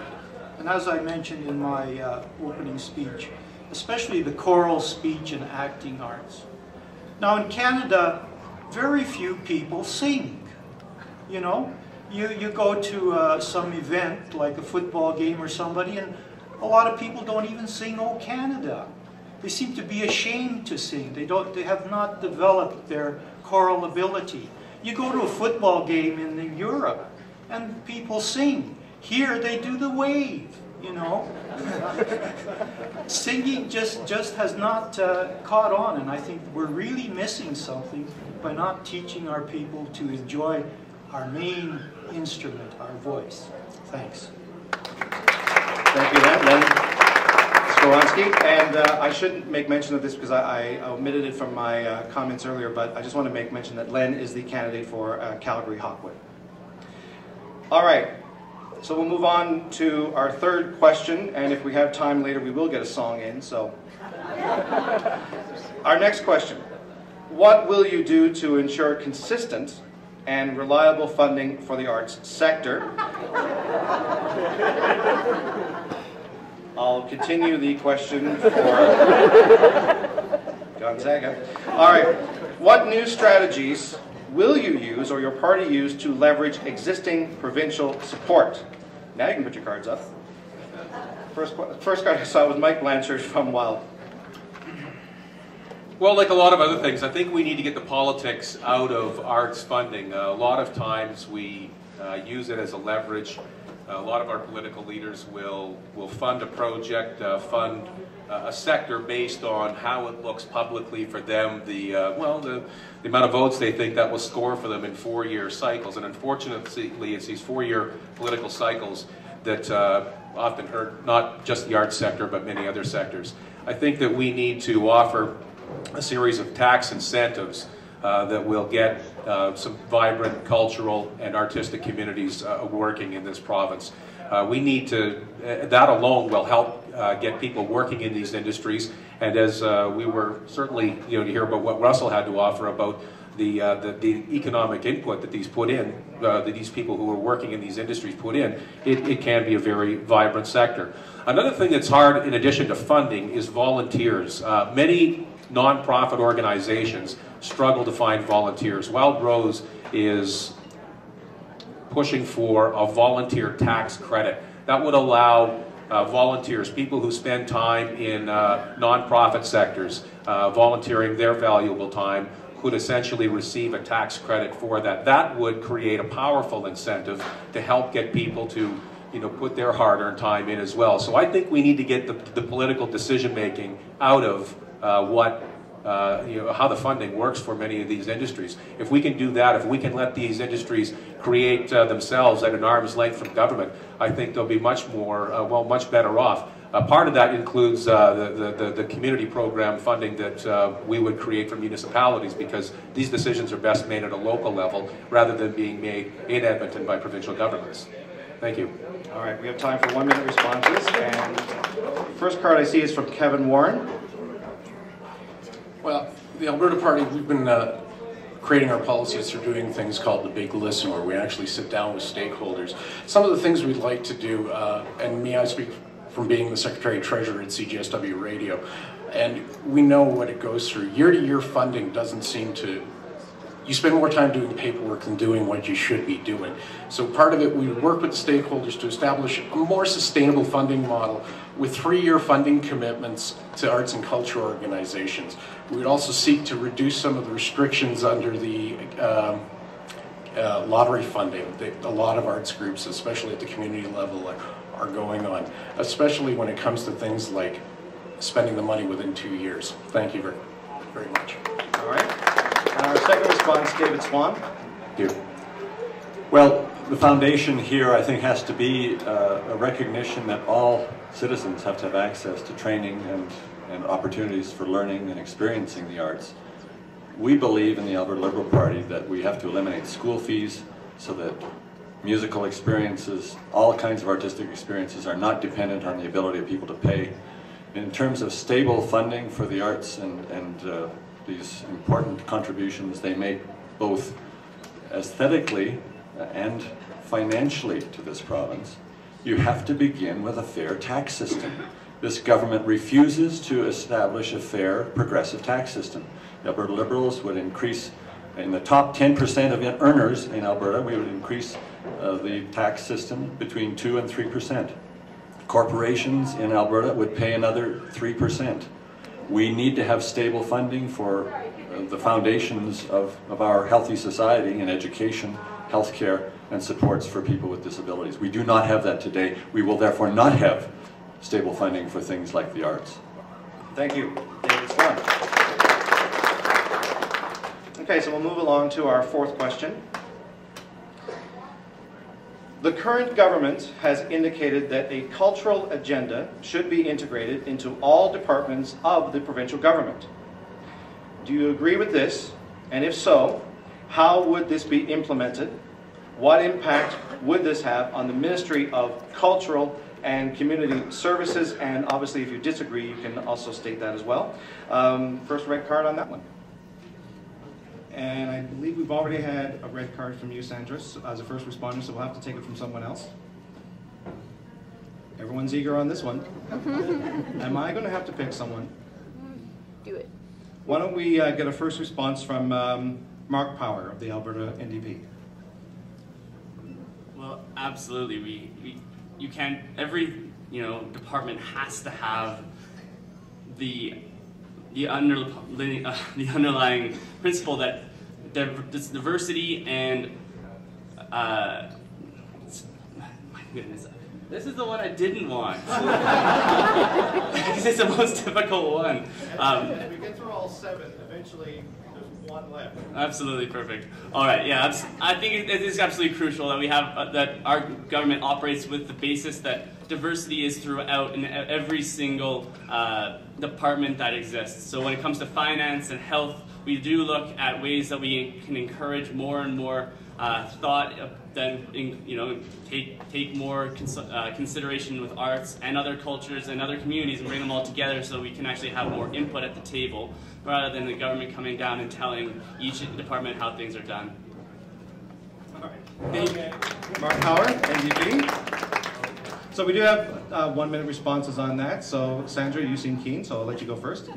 And as I mentioned in my uh, opening speech, especially the choral speech and acting arts. Now in Canada, very few people sing, you know. You, you go to uh, some event, like a football game or somebody, and a lot of people don't even sing O Canada. They seem to be ashamed to sing. They, don't, they have not developed their choral ability. You go to a football game in Europe, and people sing. Here they do the wave, you know. Singing just, just has not uh, caught on, and I think we're really missing something by not teaching our people to enjoy our main instrument, our voice. Thanks. Thank you, Len. And uh, I shouldn't make mention of this because I, I omitted it from my uh, comments earlier, but I just want to make mention that Len is the candidate for uh, Calgary Hawkwood. All right. So we'll move on to our third question, and if we have time later, we will get a song in. So, our next question: What will you do to ensure consistent and reliable funding for the arts sector? I'll continue the question for Gonzaga. All right. What new strategies will you use or your party use to leverage existing provincial support? Now you can put your cards up. First, first card I saw was Mike Blanchard from Wild. Well, like a lot of other things, I think we need to get the politics out of arts funding. Uh, a lot of times we uh, use it as a leverage a lot of our political leaders will, will fund a project, uh, fund uh, a sector based on how it looks publicly for them, the, uh, well, the, the amount of votes they think that will score for them in four-year cycles. And unfortunately, it's these four-year political cycles that uh, often hurt not just the arts sector, but many other sectors. I think that we need to offer a series of tax incentives uh, that will get uh, some vibrant cultural and artistic communities uh, working in this province. Uh, we need to, that alone will help uh, get people working in these industries. And as we were certainly, you know, to hear about what Russell had to offer about the, uh, the, the, economic input that these put in, uh, that these people who are working in these industries put in, it, it can be a very vibrant sector. Another thing that's hard, in addition to funding, is volunteers. Uh, many nonprofit organizations struggle to find volunteers. Wildrose is pushing for a volunteer tax credit. That would allow uh, volunteers, people who spend time in uh, nonprofit sectors, uh, volunteering their valuable time, could essentially receive a tax credit for that. That would create a powerful incentive to help get people to you know, put their hard-earned time in as well. So I think we need to get the, the political decision-making out of uh, what uh, you know, how the funding works for many of these industries. If we can do that, if we can let these industries create uh, themselves at an arm's length from government, I think they'll be much more, uh, well, much better off. Part of that includes uh, the, the, the, community program funding that uh, we would create for municipalities because these decisions are best made at a local level rather than being made in Edmonton by provincial governments. Thank you. All right, we have time for one minute responses. And first card I see is from Kevin Woron. Well, the Alberta Party, we've been uh, creating our policies through doing things called the Big Listen, where we actually sit down with stakeholders. Some of the things we'd like to do, uh, and me, I speak from being the Secretary Treasurer at CJSW Radio. And we know what it goes through. Year to year funding doesn't seem to, you spend more time doing paperwork than doing what you should be doing. So part of it, we work with the stakeholders to establish a more sustainable funding model with three-year funding commitments to arts and culture organizations. We would also seek to reduce some of the restrictions under the um, uh, lottery funding that a lot of arts groups, especially at the community level, are going on, especially when it comes to things like spending the money within two years. Thank you very, very much. All right. our second response, David Swann. Thank you. Well, the foundation here, I think, has to be uh, a recognition that all citizens have to have access to training and, and opportunities for learning and experiencing the arts. We believe in the Alberta Liberal Party that we have to eliminate school fees so that musical experiences, all kinds of artistic experiences are not dependent on the ability of people to pay. In terms of stable funding for the arts and, and uh, these important contributions they make both aesthetically and financially to this province, you have to begin with a fair tax system. This government refuses to establish a fair, progressive tax system. The Alberta Liberals would increase, in the top 10% of earners in Alberta, we would increase uh, the tax system between 2 and 3%. Corporations in Alberta would pay another 3%. We need to have stable funding for uh, the foundations of, of our healthy society in education, healthcare, and supports for people with disabilities. We do not have that today. We will therefore not have stable funding for things like the arts. Thank you, David. Okay, so we'll move along to our fourth question. The current government has indicated that a cultural agenda should be integrated into all departments of the provincial government. Do you agree with this? And if so, how would this be implemented? What impact would this have on the Ministry of Cultural and Community Services? And obviously, if you disagree, you can also state that as well. Um, first red card on that one. And I believe we've already had a red card from you, Sandra, as a first responder, so we'll have to take it from someone else. Everyone's eager on this one. Am I going to have to pick someone? Do it. Why don't we uh, get a first response from um, Marc Power of the Alberta NDP? Well, absolutely. We, we you can't. Every you know department has to have the the, under, uh, the underlying principle that this diversity and uh, Goodness. This is the one I didn't want. this is the most difficult one. Um, If we get through all seven, eventually there's one left. Absolutely perfect. All right, yeah, I think it, it is absolutely crucial that we have uh, that our government operates with the basis that diversity is throughout in every single uh, department that exists. So when it comes to finance and health, we do look at ways that we can encourage more and more uh, thought, uh, then you know take take more cons- uh, consideration with arts and other cultures and other communities and bring them all together so we can actually have more input at the table rather than the government coming down and telling each department how things are done. Thank you. Marc Power, NDP. So we do have uh, one-minute responses on that. So Sandra, you seem keen, so I'll let you go first.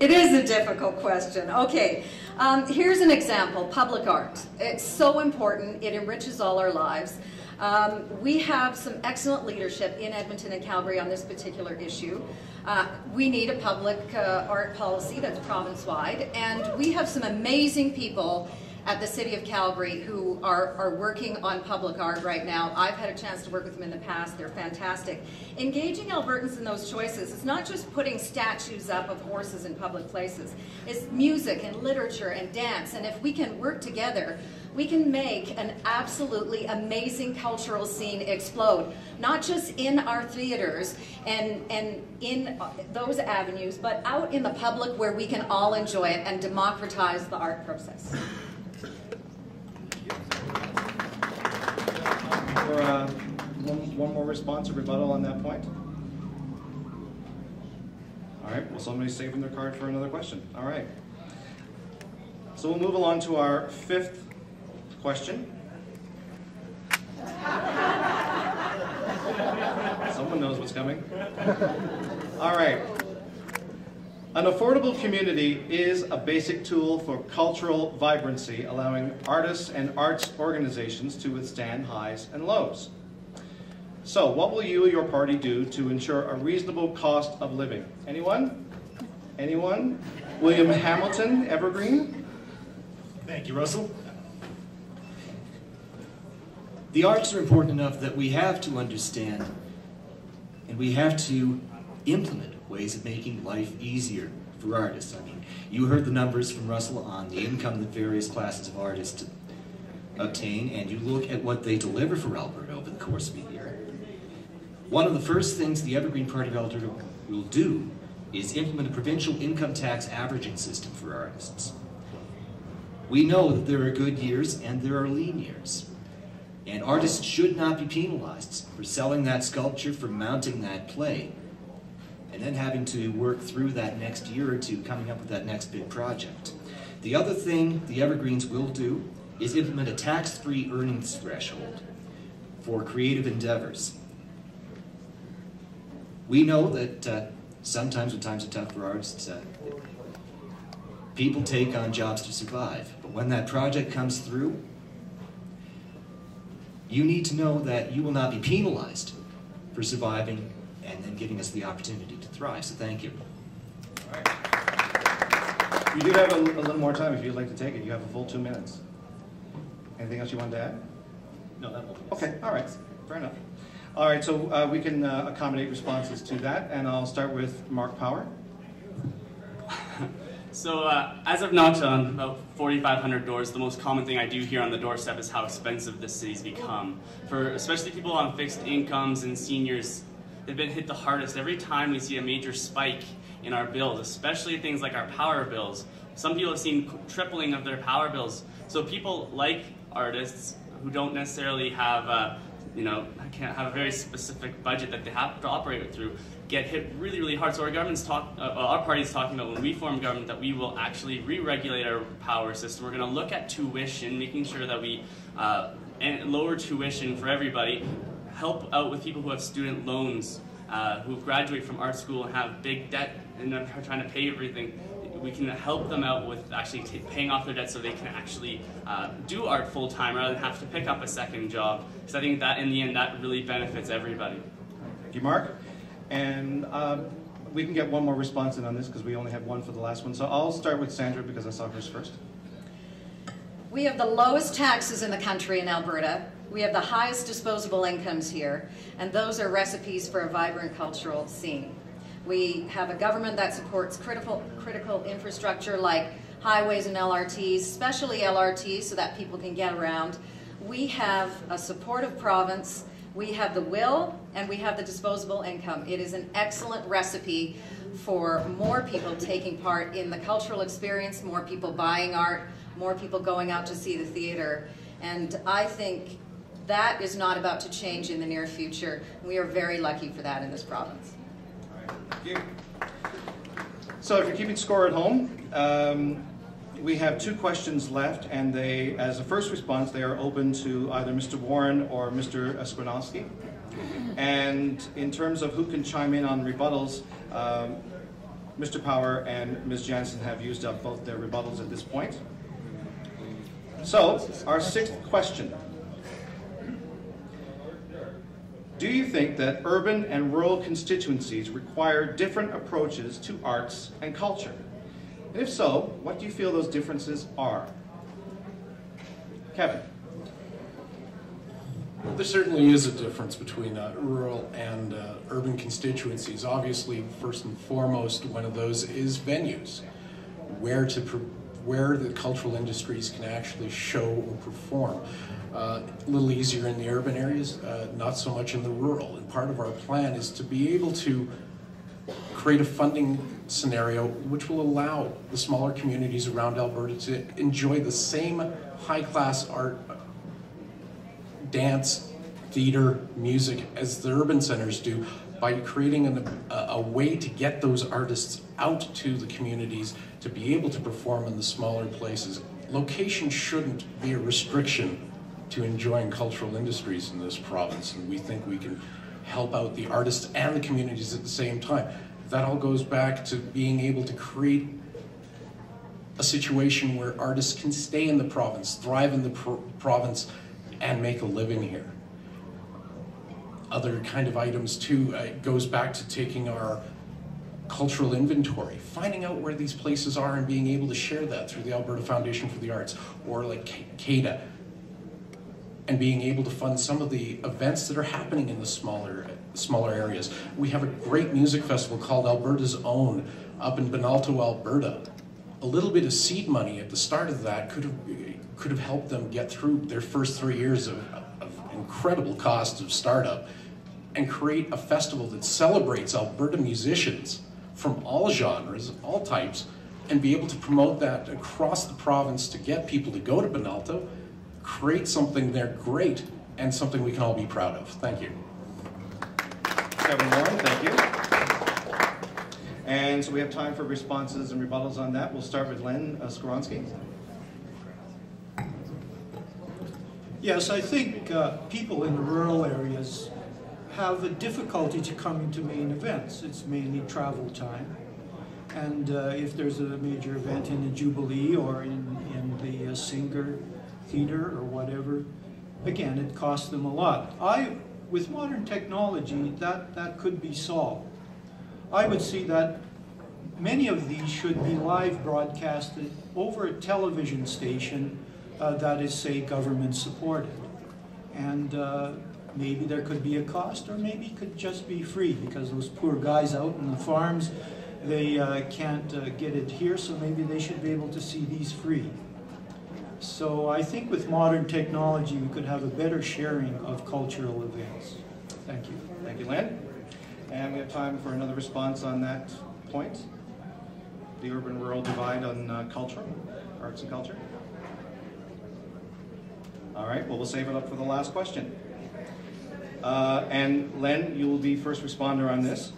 It is a difficult question. Okay, um, here's an example, public art. It's so important, it enriches all our lives. Um, we have some excellent leadership in Edmonton and Calgary on this particular issue. Uh, we need a public uh, art policy that's province-wide, and we have some amazing people at the City of Calgary who are, are working on public art right now. I've had a chance to work with them in the past. They're fantastic. Engaging Albertans in those choices is not just putting statues up of horses in public places. It's music and literature and dance. And if we can work together, we can make an absolutely amazing cultural scene explode. Not just in our theaters and, and in those avenues, but out in the public where we can all enjoy it and democratize the art process. For uh, one, one more response or rebuttal on that point? All right, well, somebody's saving their card for another question. All right. So we'll move along to our fifth question. Someone knows what's coming. All right. An affordable community is a basic tool for cultural vibrancy, allowing artists and arts organizations to withstand highs and lows. So, what will you or your party do to ensure a reasonable cost of living? Anyone? Anyone? William Hamilton, Evergreen? Thank you, Russell. The arts are important enough that we have to understand and we have to implement ways of making life easier for artists. I mean, you heard the numbers from Russell on the income that various classes of artists obtain, and you look at what they deliver for Alberta over the course of a year. One of the first things the Evergreen Party of Alberta will do is implement a provincial income tax averaging system for artists. We know that there are good years and there are lean years. And artists should not be penalized for selling that sculpture, for mounting that play, and then having to work through that next year or two coming up with that next big project. The other thing the Evergreens will do is implement a tax-free earnings threshold for creative endeavors. We know that uh, sometimes when times are tough for artists, uh, people take on jobs to survive. But when that project comes through, you need to know that you will not be penalized for surviving and then giving us the opportunity to thrive. So thank you. You do have a, a little more time if you'd like to take it. You have a full two minutes. Anything else you wanted to add? No, that won't. Okay, all right, fair enough. All right, so uh, we can uh, accommodate responses to that, and I'll start with Marc Power. So, uh, as I've knocked on about 4,500 doors, the most common thing I do hear on the doorstep is how expensive this city's become. For especially people on fixed incomes and seniors, they've been hit the hardest. Every time we see a major spike in our bills, especially things like our power bills, some people have seen tripling of their power bills. So people like artists who don't necessarily have, uh, you know, can't have a very specific budget that they have to operate through, get hit really, really hard. So our government's talk, uh, our party's talking about when we form government that we will actually re-regulate our power system. We're going to look at tuition, making sure that we uh, and lower tuition for everybody, help out with people who have student loans, uh, who graduate from art school and have big debt and are trying to pay everything. We can help them out with actually paying off their debt so they can actually uh, do art full time rather than have to pick up a second job. Because I think that in the end, that really benefits everybody. Thank you, Marc. And um, we can get one more response in on this because we only have one for the last one. So I'll start with Sandra because I saw hers first. We have the lowest taxes in the country in Alberta. We have the highest disposable incomes here, and those are recipes for a vibrant cultural scene. We have a government that supports critical, critical infrastructure like highways and LRTs, especially LRTs so that people can get around. We have a supportive province, we have the will, and we have the disposable income. It is an excellent recipe for more people taking part in the cultural experience, more people buying art, more people going out to see the theater. And I think that is not about to change in the near future. We are very lucky for that in this province. So if you're keeping score at home, um, we have two questions left, and they, as a first response, they are open to either Mr. Woron or Mr. Skowronski. And in terms of who can chime in on rebuttals, um, Mr. Power and Ms. Jansen have used up both their rebuttals at this point. So, our sixth question. Do you think that urban and rural constituencies require different approaches to arts and culture? And if so, what do you feel those differences are? Kevin. There certainly is a difference between uh, rural and uh, urban constituencies. Obviously, first and foremost, one of those is venues, where to where the cultural industries can actually show or perform. Uh, a little easier in the urban areas, uh, not so much in the rural. And part of our plan is to be able to create a funding scenario which will allow the smaller communities around Alberta to enjoy the same high-class art, dance, theater, music as the urban centers do by creating an, a, a way to get those artists out to the communities to be able to perform in the smaller places. Location shouldn't be a restriction to enjoying cultural industries in this province, and we think we can help out the artists and the communities at the same time. That all goes back to being able to create a situation where artists can stay in the province, thrive in the pro province, and make a living here. Other kind of items too uh, goes back to taking our cultural inventory, finding out where these places are and being able to share that through the Alberta Foundation for the Arts or like CADA and being able to fund some of the events that are happening in the smaller smaller areas. We have a great music festival called Alberta's Own up in Benalto, Alberta. A little bit of seed money at the start of that could have could have helped them get through their first three years of, of incredible cost of startup and create a festival that celebrates Alberta musicians from all genres, all types, and be able to promote that across the province to get people to go to Benalto, create something there great, and something we can all be proud of. Thank you. Kevin Woron, thank you. And so we have time for responses and rebuttals on that. We'll start with Len uh, Skowronski. Yes, I think uh, people in the rural areas have a difficulty to coming to main events. It's mainly travel time. And uh, if there's a major event in the Jubilee or in, in the uh, Singer Theater or whatever, again, it costs them a lot. I, with modern technology, that, that could be solved. I would see that many of these should be live broadcasted over a television station uh, that is, say, government supported. And uh, maybe there could be a cost or maybe it could just be free because those poor guys out in the farms, they uh, can't uh, get it here, so maybe they should be able to see these free. So I think with modern technology, we could have a better sharing of cultural events. Thank you. Thank you, Len. And we have time for another response on that point. The urban-rural divide on uh, culture, arts and culture. All right, well, we'll save it up for the last question. Uh, and Len, you will be first responder on this.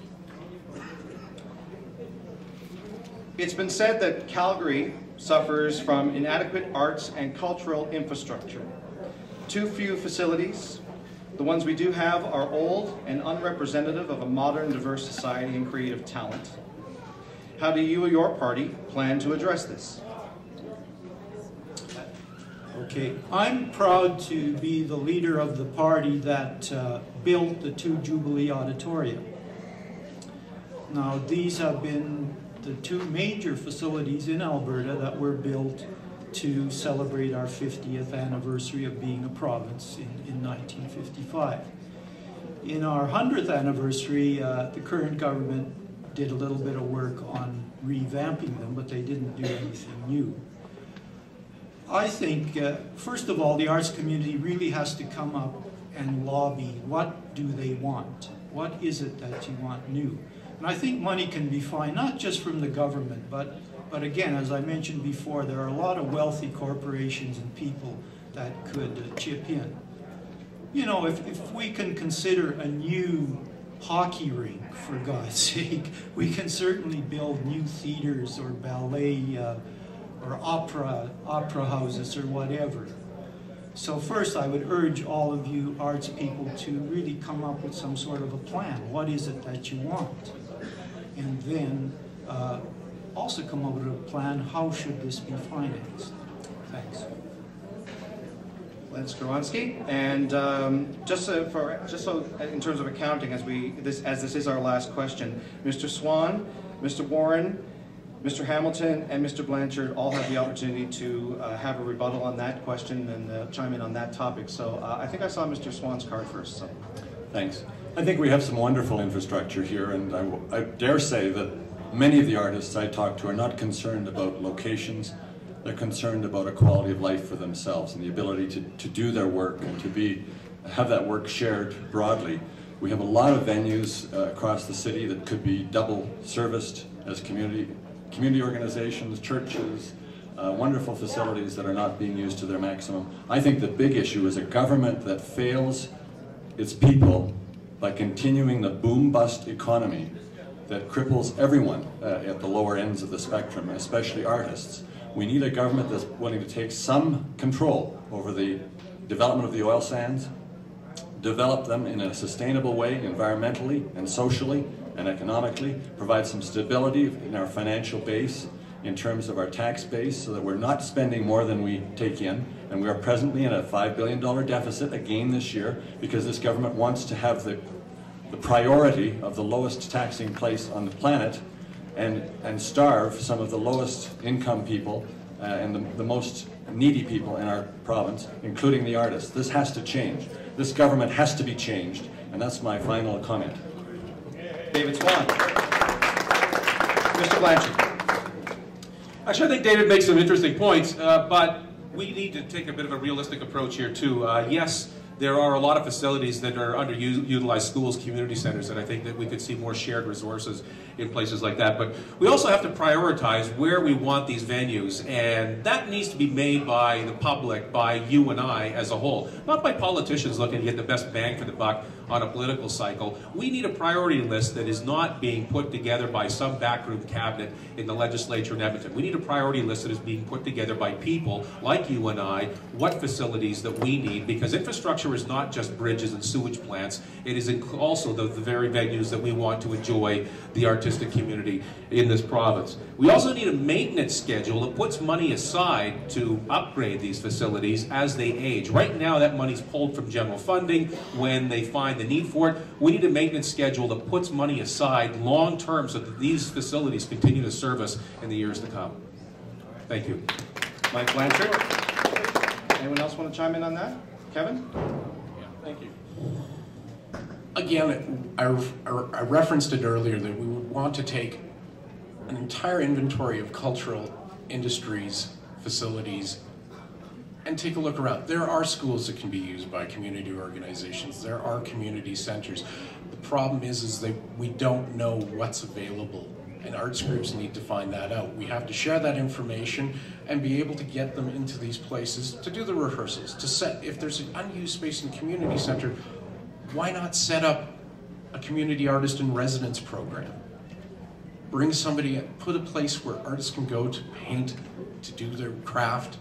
It's been said that Calgary suffers from inadequate arts and cultural infrastructure. Too few facilities. The ones we do have are old and unrepresentative of a modern, diverse society and creative talent. How do you or your party plan to address this? Okay, I'm proud to be the leader of the party that uh, built the two Jubilee Auditoria. Now, these have been the two major facilities in Alberta that were built to celebrate our 50th anniversary of being a province in, in 1955. In our 100th anniversary, uh, the current government did a little bit of work on revamping them, but they didn't do anything new. I think, uh, first of all, the arts community really has to come up and lobby. What do they want? What is it that you want new? And I think money can be fine, not just from the government, but, but again, as I mentioned before, there are a lot of wealthy corporations and people that could uh, chip in. You know, if, if we can consider a new hockey rink, for God's sake, we can certainly build new theaters or ballet uh, or opera, opera houses or whatever. So first, I would urge all of you arts people to really come up with some sort of a plan. What is it that you want? And then uh, also come up with a plan, how should this be financed? Thanks. Len Skowronski. And um, just so for just so in terms of accounting, as we this as this is our last question, Mr. Swann, Mr. Woron, Mr. Hamilton, and Mr. Blanchard all have the opportunity to uh, have a rebuttal on that question and uh, chime in on that topic. So uh, I think I saw Mr. Swann's card first. So. Thanks. I think we have some wonderful infrastructure here, and I, I dare say that many of the artists I talk to are not concerned about locations they're concerned about a quality of life for themselves and the ability to, to do their work and to be have that work shared broadly. We have a lot of venues uh, across the city that could be double serviced as community community organizations, churches, uh, wonderful facilities that are not being used to their maximum. I think the big issue is a government that fails its people by continuing the boom-bust economy that cripples everyone uh, at the lower ends of the spectrum, especially artists. We need a government that's willing to take some control over the development of the oil sands, develop them in a sustainable way, environmentally and socially and economically, provide some stability in our financial base in terms of our tax base so that we're not spending more than we take in. And we are presently in a $5 billion deficit again this year because this government wants to have the, the priority of the lowest taxing place on the planet and, and starve some of the lowest income people uh, and the, the most needy people in our province, including the artists. This has to change. This government has to be changed, and that's my final comment. David Swann. Mr. Blanchard. Actually, I think David makes some interesting points, uh, but we need to take a bit of a realistic approach here, too. Uh, yes, there are a lot of facilities that are underutilized schools, community centers, and I think that we could see more shared resources in places like that. But we also have to prioritize where we want these venues, and that needs to be made by the public, by you and I as a whole, not by politicians looking to get the best bang for the buck on a political cycle. We need a priority list that is not being put together by some backroom cabinet in the legislature in Edmonton. We need a priority list that is being put together by people like you and I, what facilities that we need, because infrastructure is not just bridges and sewage plants. It is also the, the very venues that we want to enjoy the artistic community in this province. We also need a maintenance schedule that puts money aside to upgrade these facilities as they age. Right now, that money's pulled from general funding when they find the need for it. We need a maintenance schedule that puts money aside long term so that these facilities continue to serve us in the years to come. Thank you. Mike Blanchard. Anyone else want to chime in on that? Kevin? Yeah, thank you. Again, I, I referenced it earlier that we would want to take an entire inventory of cultural industries, facilities, and take a look around. There are schools that can be used by community organizations. There are community centers. The problem is, is that we don't know what's available, and arts groups need to find that out. We have to share that information and be able to get them into these places to do the rehearsals, to set, if there's an unused space in the community center, why not set up a community artist in residence program? Bring somebody, put a place where artists can go to paint, to do their craft,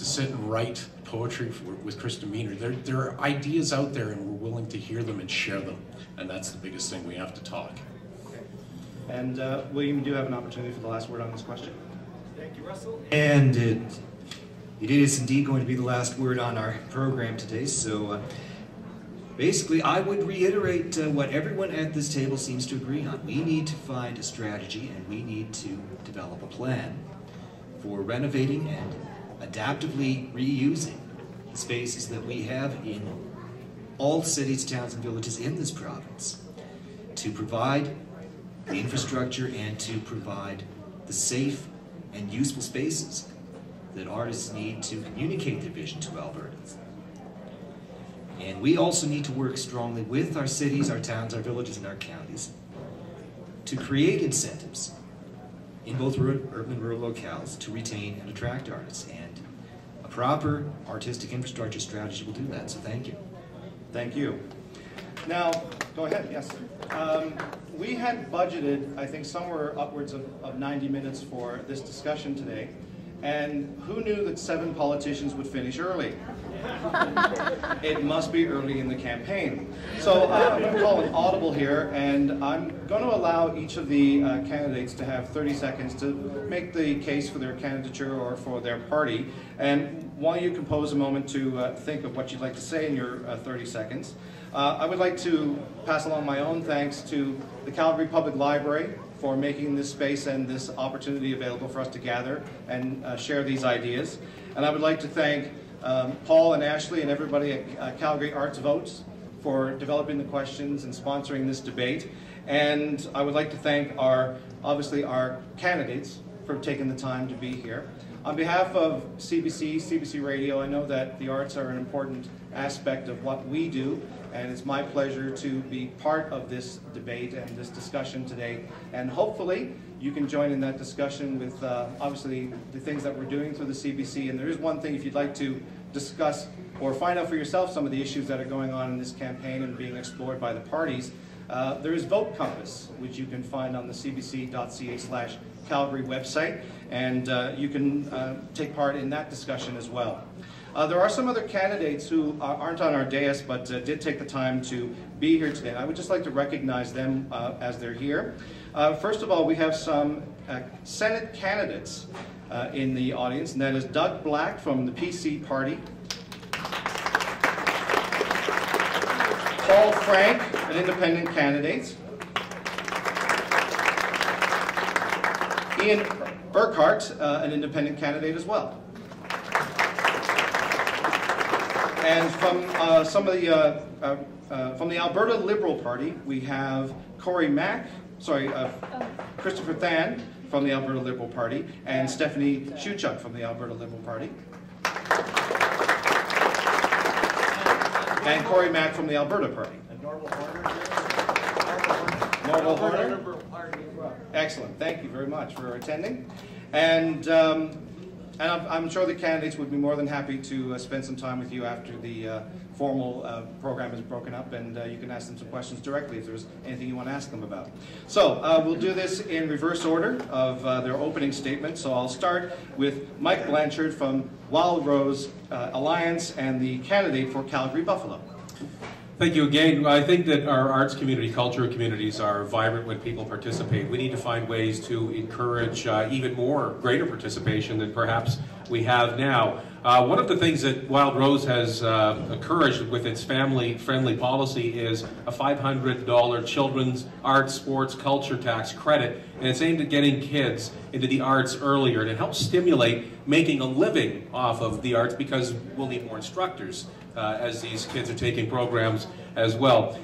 to sit and write poetry for, with Kris Demeanor. There, there are ideas out there and we're willing to hear them and share them. And that's the biggest thing, we have to talk. And uh, William, you do have an opportunity for the last word on this question. Thank you, Russell. And it, it is indeed going to be the last word on our program today. So uh, basically, I would reiterate uh, what everyone at this table seems to agree on. We need to find a strategy and we need to develop a plan. for renovating and adaptively reusing the spaces that we have in all cities, towns, and villages in this province to provide the infrastructure and to provide the safe and useful spaces that artists need to communicate their vision to Albertans. And we also need to work strongly with our cities, our towns, our villages, and our counties to create incentives in both urban and rural locales to retain and attract artists. And proper artistic infrastructure strategy will do that. So thank you. Thank you. Now, go ahead, yes. Um, we had budgeted, I think, somewhere upwards of, of 90 minutes for this discussion today. And who knew that seven politicians would finish early? it must be early in the campaign. So uh, I'm going to call an audible here, and I'm going to allow each of the uh, candidates to have 30 seconds to make the case for their candidature or for their party. And while you compose a moment to uh, think of what you'd like to say in your uh, 30 seconds, uh, I would like to pass along my own thanks to the Calgary Public Library for making this space and this opportunity available for us to gather and uh, share these ideas. And I would like to thank um, Paul and Ashley and everybody at uh, Calgary Arts Votes for developing the questions and sponsoring this debate. And I would like to thank our, obviously, our candidates for taking the time to be here. On behalf of CBC, CBC Radio, I know that the arts are an important aspect of what we do, and it's my pleasure to be part of this debate and this discussion today. And hopefully, you can join in that discussion with, uh, obviously, the things that we're doing through the CBC. And there is one thing, if you'd like to discuss or find out for yourself some of the issues that are going on in this campaign and being explored by the parties, uh, there is Vote Compass, which you can find on the cbc.ca slash Calgary website, and uh, you can uh, take part in that discussion as well. Uh, there are some other candidates who are, aren't on our dais but uh, did take the time to be here today. I would just like to recognize them uh, as they're here. Uh, first of all, we have some uh, Senate candidates uh, in the audience, and that is Doug Black from the PC Party, Paul Frank, an independent candidate, Ian Urquhart, uh, an independent candidate as well. And from uh, some of the uh, uh, uh, from the Alberta Liberal Party, we have Corey Mack, sorry, uh, Christopher Than from the Alberta Liberal Party, and Stephanie Shuchuk from the Alberta Liberal Party. And Corey Mack from the Alberta Party. Norval Horner. Excellent. Thank you very much for attending. And, um, and I'm, I'm sure the candidates would be more than happy to uh, spend some time with you after the uh, formal uh, program is broken up, and uh, you can ask them some questions directly if there's anything you want to ask them about. So uh, we'll do this in reverse order of uh, their opening statement. So I'll start with Mike Blanchard from Wildrose Alliance and the candidate for Calgary Buffalo. Thank you again. I think that our arts community, culture communities are vibrant when people participate. We need to find ways to encourage uh, even more, greater participation than perhaps we have now. Uh, one of the things that Wildrose has uh, encouraged with its family-friendly policy is a $500 children's arts, sports, culture tax credit, and it's aimed at getting kids into the arts earlier, and it helps stimulate making a living off of the arts because we'll need more instructors uh, as these kids are taking programs as well.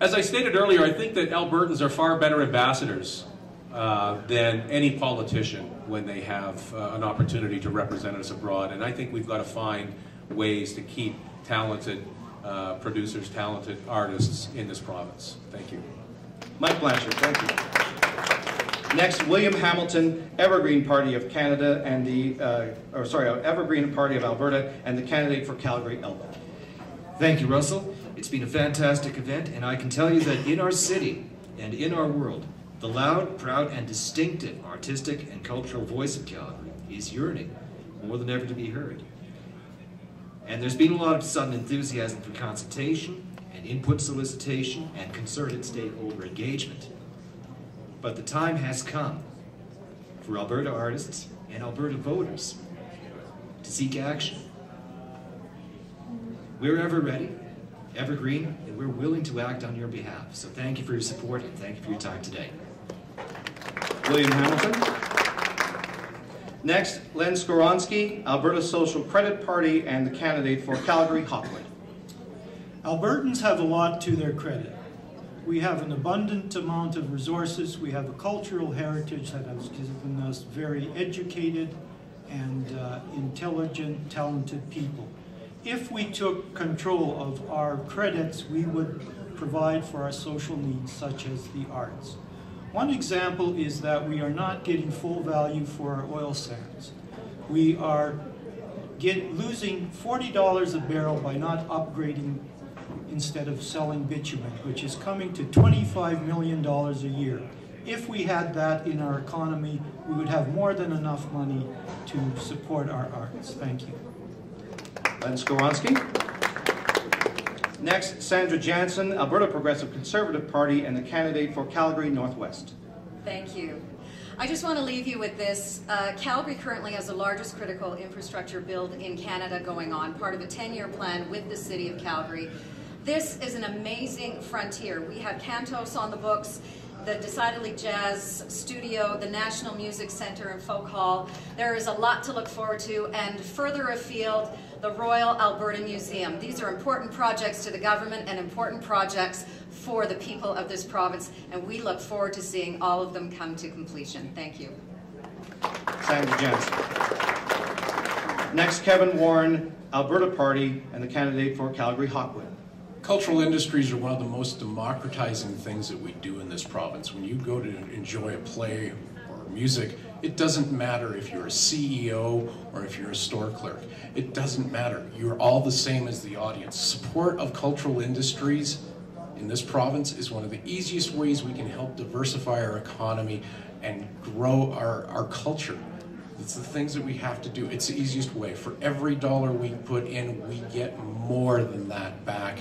As I stated earlier, I think that Albertans are far better ambassadors uh, than any politician when they have uh, an opportunity to represent us abroad. And I think we've got to find ways to keep talented uh, producers, talented artists in this province. Thank you. Mike Blanchard, thank you. Next, William Hamilton, Evergreen Party of Canada and the, uh, or sorry, Evergreen Party of Alberta and the candidate for Calgary Elbow. Thank you, Russell. It's been a fantastic event, and I can tell you that in our city and in our world, the loud, proud, and distinctive artistic and cultural voice of Calgary is yearning more than ever to be heard. And there's been a lot of sudden enthusiasm for consultation and input solicitation and concerted stakeholder engagement. But the time has come for Alberta artists and Alberta voters to seek action. We're ever ready, evergreen, and we're willing to act on your behalf. So thank you for your support and thank you for your time today. William Hamilton. Next, Len Skowronski, Alberta Social Credit Party and the candidate for Calgary Hawkwood. Albertans have a lot to their credit. We have an abundant amount of resources. We have a cultural heritage that has given us very educated and uh, intelligent, talented people. If we took control of our credits, we would provide for our social needs, such as the arts. One example is that we are not getting full value for our oil sands. We are get, losing $40 a barrel by not upgrading instead of selling bitumen, which is coming to $25 million a year. If we had that in our economy, we would have more than enough money to support our arts. Thank you. Len Skowronski. Next, Sandra Jansen, Alberta Progressive Conservative Party and the candidate for Calgary Northwest. Thank you. I just want to leave you with this. Uh, Calgary currently has the largest critical infrastructure build in Canada going on, part of a 10-year plan with the City of Calgary. This is an amazing frontier. We have Cantos on the books, the Decidedly Jazz Studio, the National Music Center and Folk Hall. There is a lot to look forward to, and further afield, the Royal Alberta Museum. These are important projects to the government and important projects for the people of this province, and we look forward to seeing all of them come to completion. Thank you. Sandra Jansen. Next, Kevin Woron, Alberta Party, and the candidate for Calgary Hawkwood. Cultural industries are one of the most democratizing things that we do in this province. When you go to enjoy a play or music, it doesn't matter if you're a CEO or if you're a store clerk. It doesn't matter. You're all the same as the audience. Support of cultural industries in this province is one of the easiest ways we can help diversify our economy and grow our, our culture. It's the things that we have to do. It's the easiest way. For every dollar we put in, we get more than that back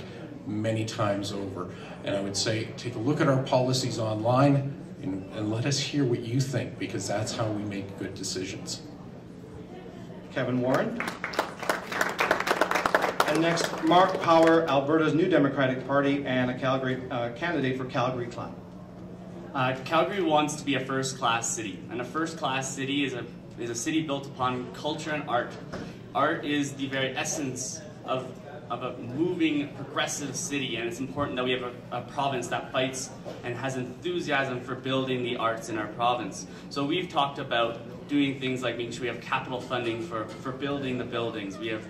many times over. And I would say take a look at our policies online and, and let us hear what you think because that's how we make good decisions. Kevin Woron. And next, Marc Power, Alberta's New Democratic Party and a Calgary uh, candidate for Calgary Klein. Uh, Calgary wants to be a first-class city, and a first-class city is a is a city built upon culture and art. Art is the very essence of of a moving, progressive city, and it's important that we have a, a, province that fights and has enthusiasm for building the arts in our province. So we've talked about doing things like making sure we have capital funding for, for building the buildings. We have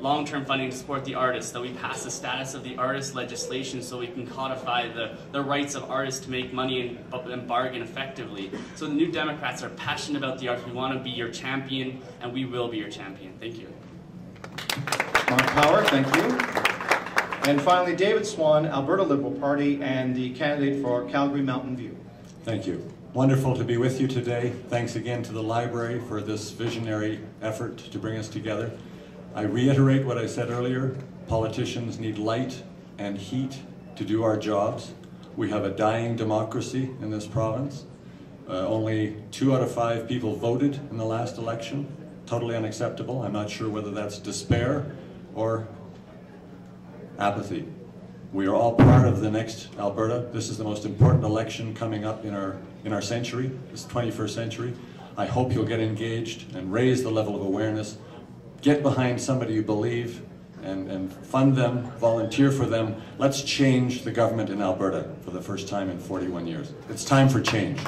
long-term funding to support the artists, that we pass the status of the artist legislation so we can codify the, the rights of artists to make money and, and bargain effectively. So the New Democrats are passionate about the arts. We want to be your champion, and we will be your champion. Thank you. Marc Power, thank you. And finally, David Swann, Alberta Liberal Party, and the candidate for Calgary Mountain View. Thank you. Wonderful to be with you today. Thanks again to the library for this visionary effort to bring us together. I reiterate what I said earlier. Politicians need light and heat to do our jobs. We have a dying democracy in this province. Uh, only two out of five people voted in the last election. Totally unacceptable. I'm not sure whether that's despair or apathy. We are all part of the next Alberta. This is the most important election coming up in our, in our century, this 21st century. I hope you'll get engaged and raise the level of awareness. Get behind somebody you believe and, and fund them, volunteer for them. Let's change the government in Alberta for the first time in 41 years. It's time for change.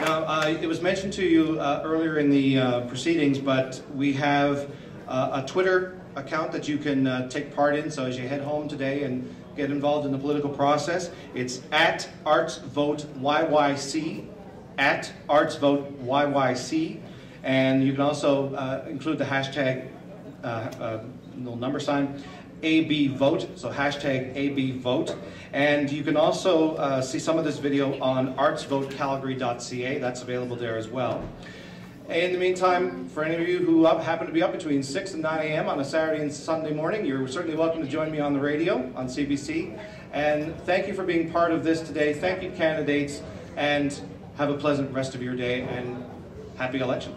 Uh, it was mentioned to you uh, earlier in the uh, proceedings, but we have uh, a Twitter account that you can uh, take part in. So as you head home today and get involved in the political process, it's at ArtsVoteYYC, at ArtsVoteYYC, and you can also uh, include the hashtag little number sign AB Vote, so hashtag AB Vote. And you can also uh, see some of this video on artsvotecalgary.ca. That's available there as well. In the meantime, for any of you who up, happen to be up between 6 and 9 a.m. on a Saturday and Sunday morning, you're certainly welcome to join me on the radio on CBC. And thank you for being part of this today. Thank you, candidates, and have a pleasant rest of your day and happy election.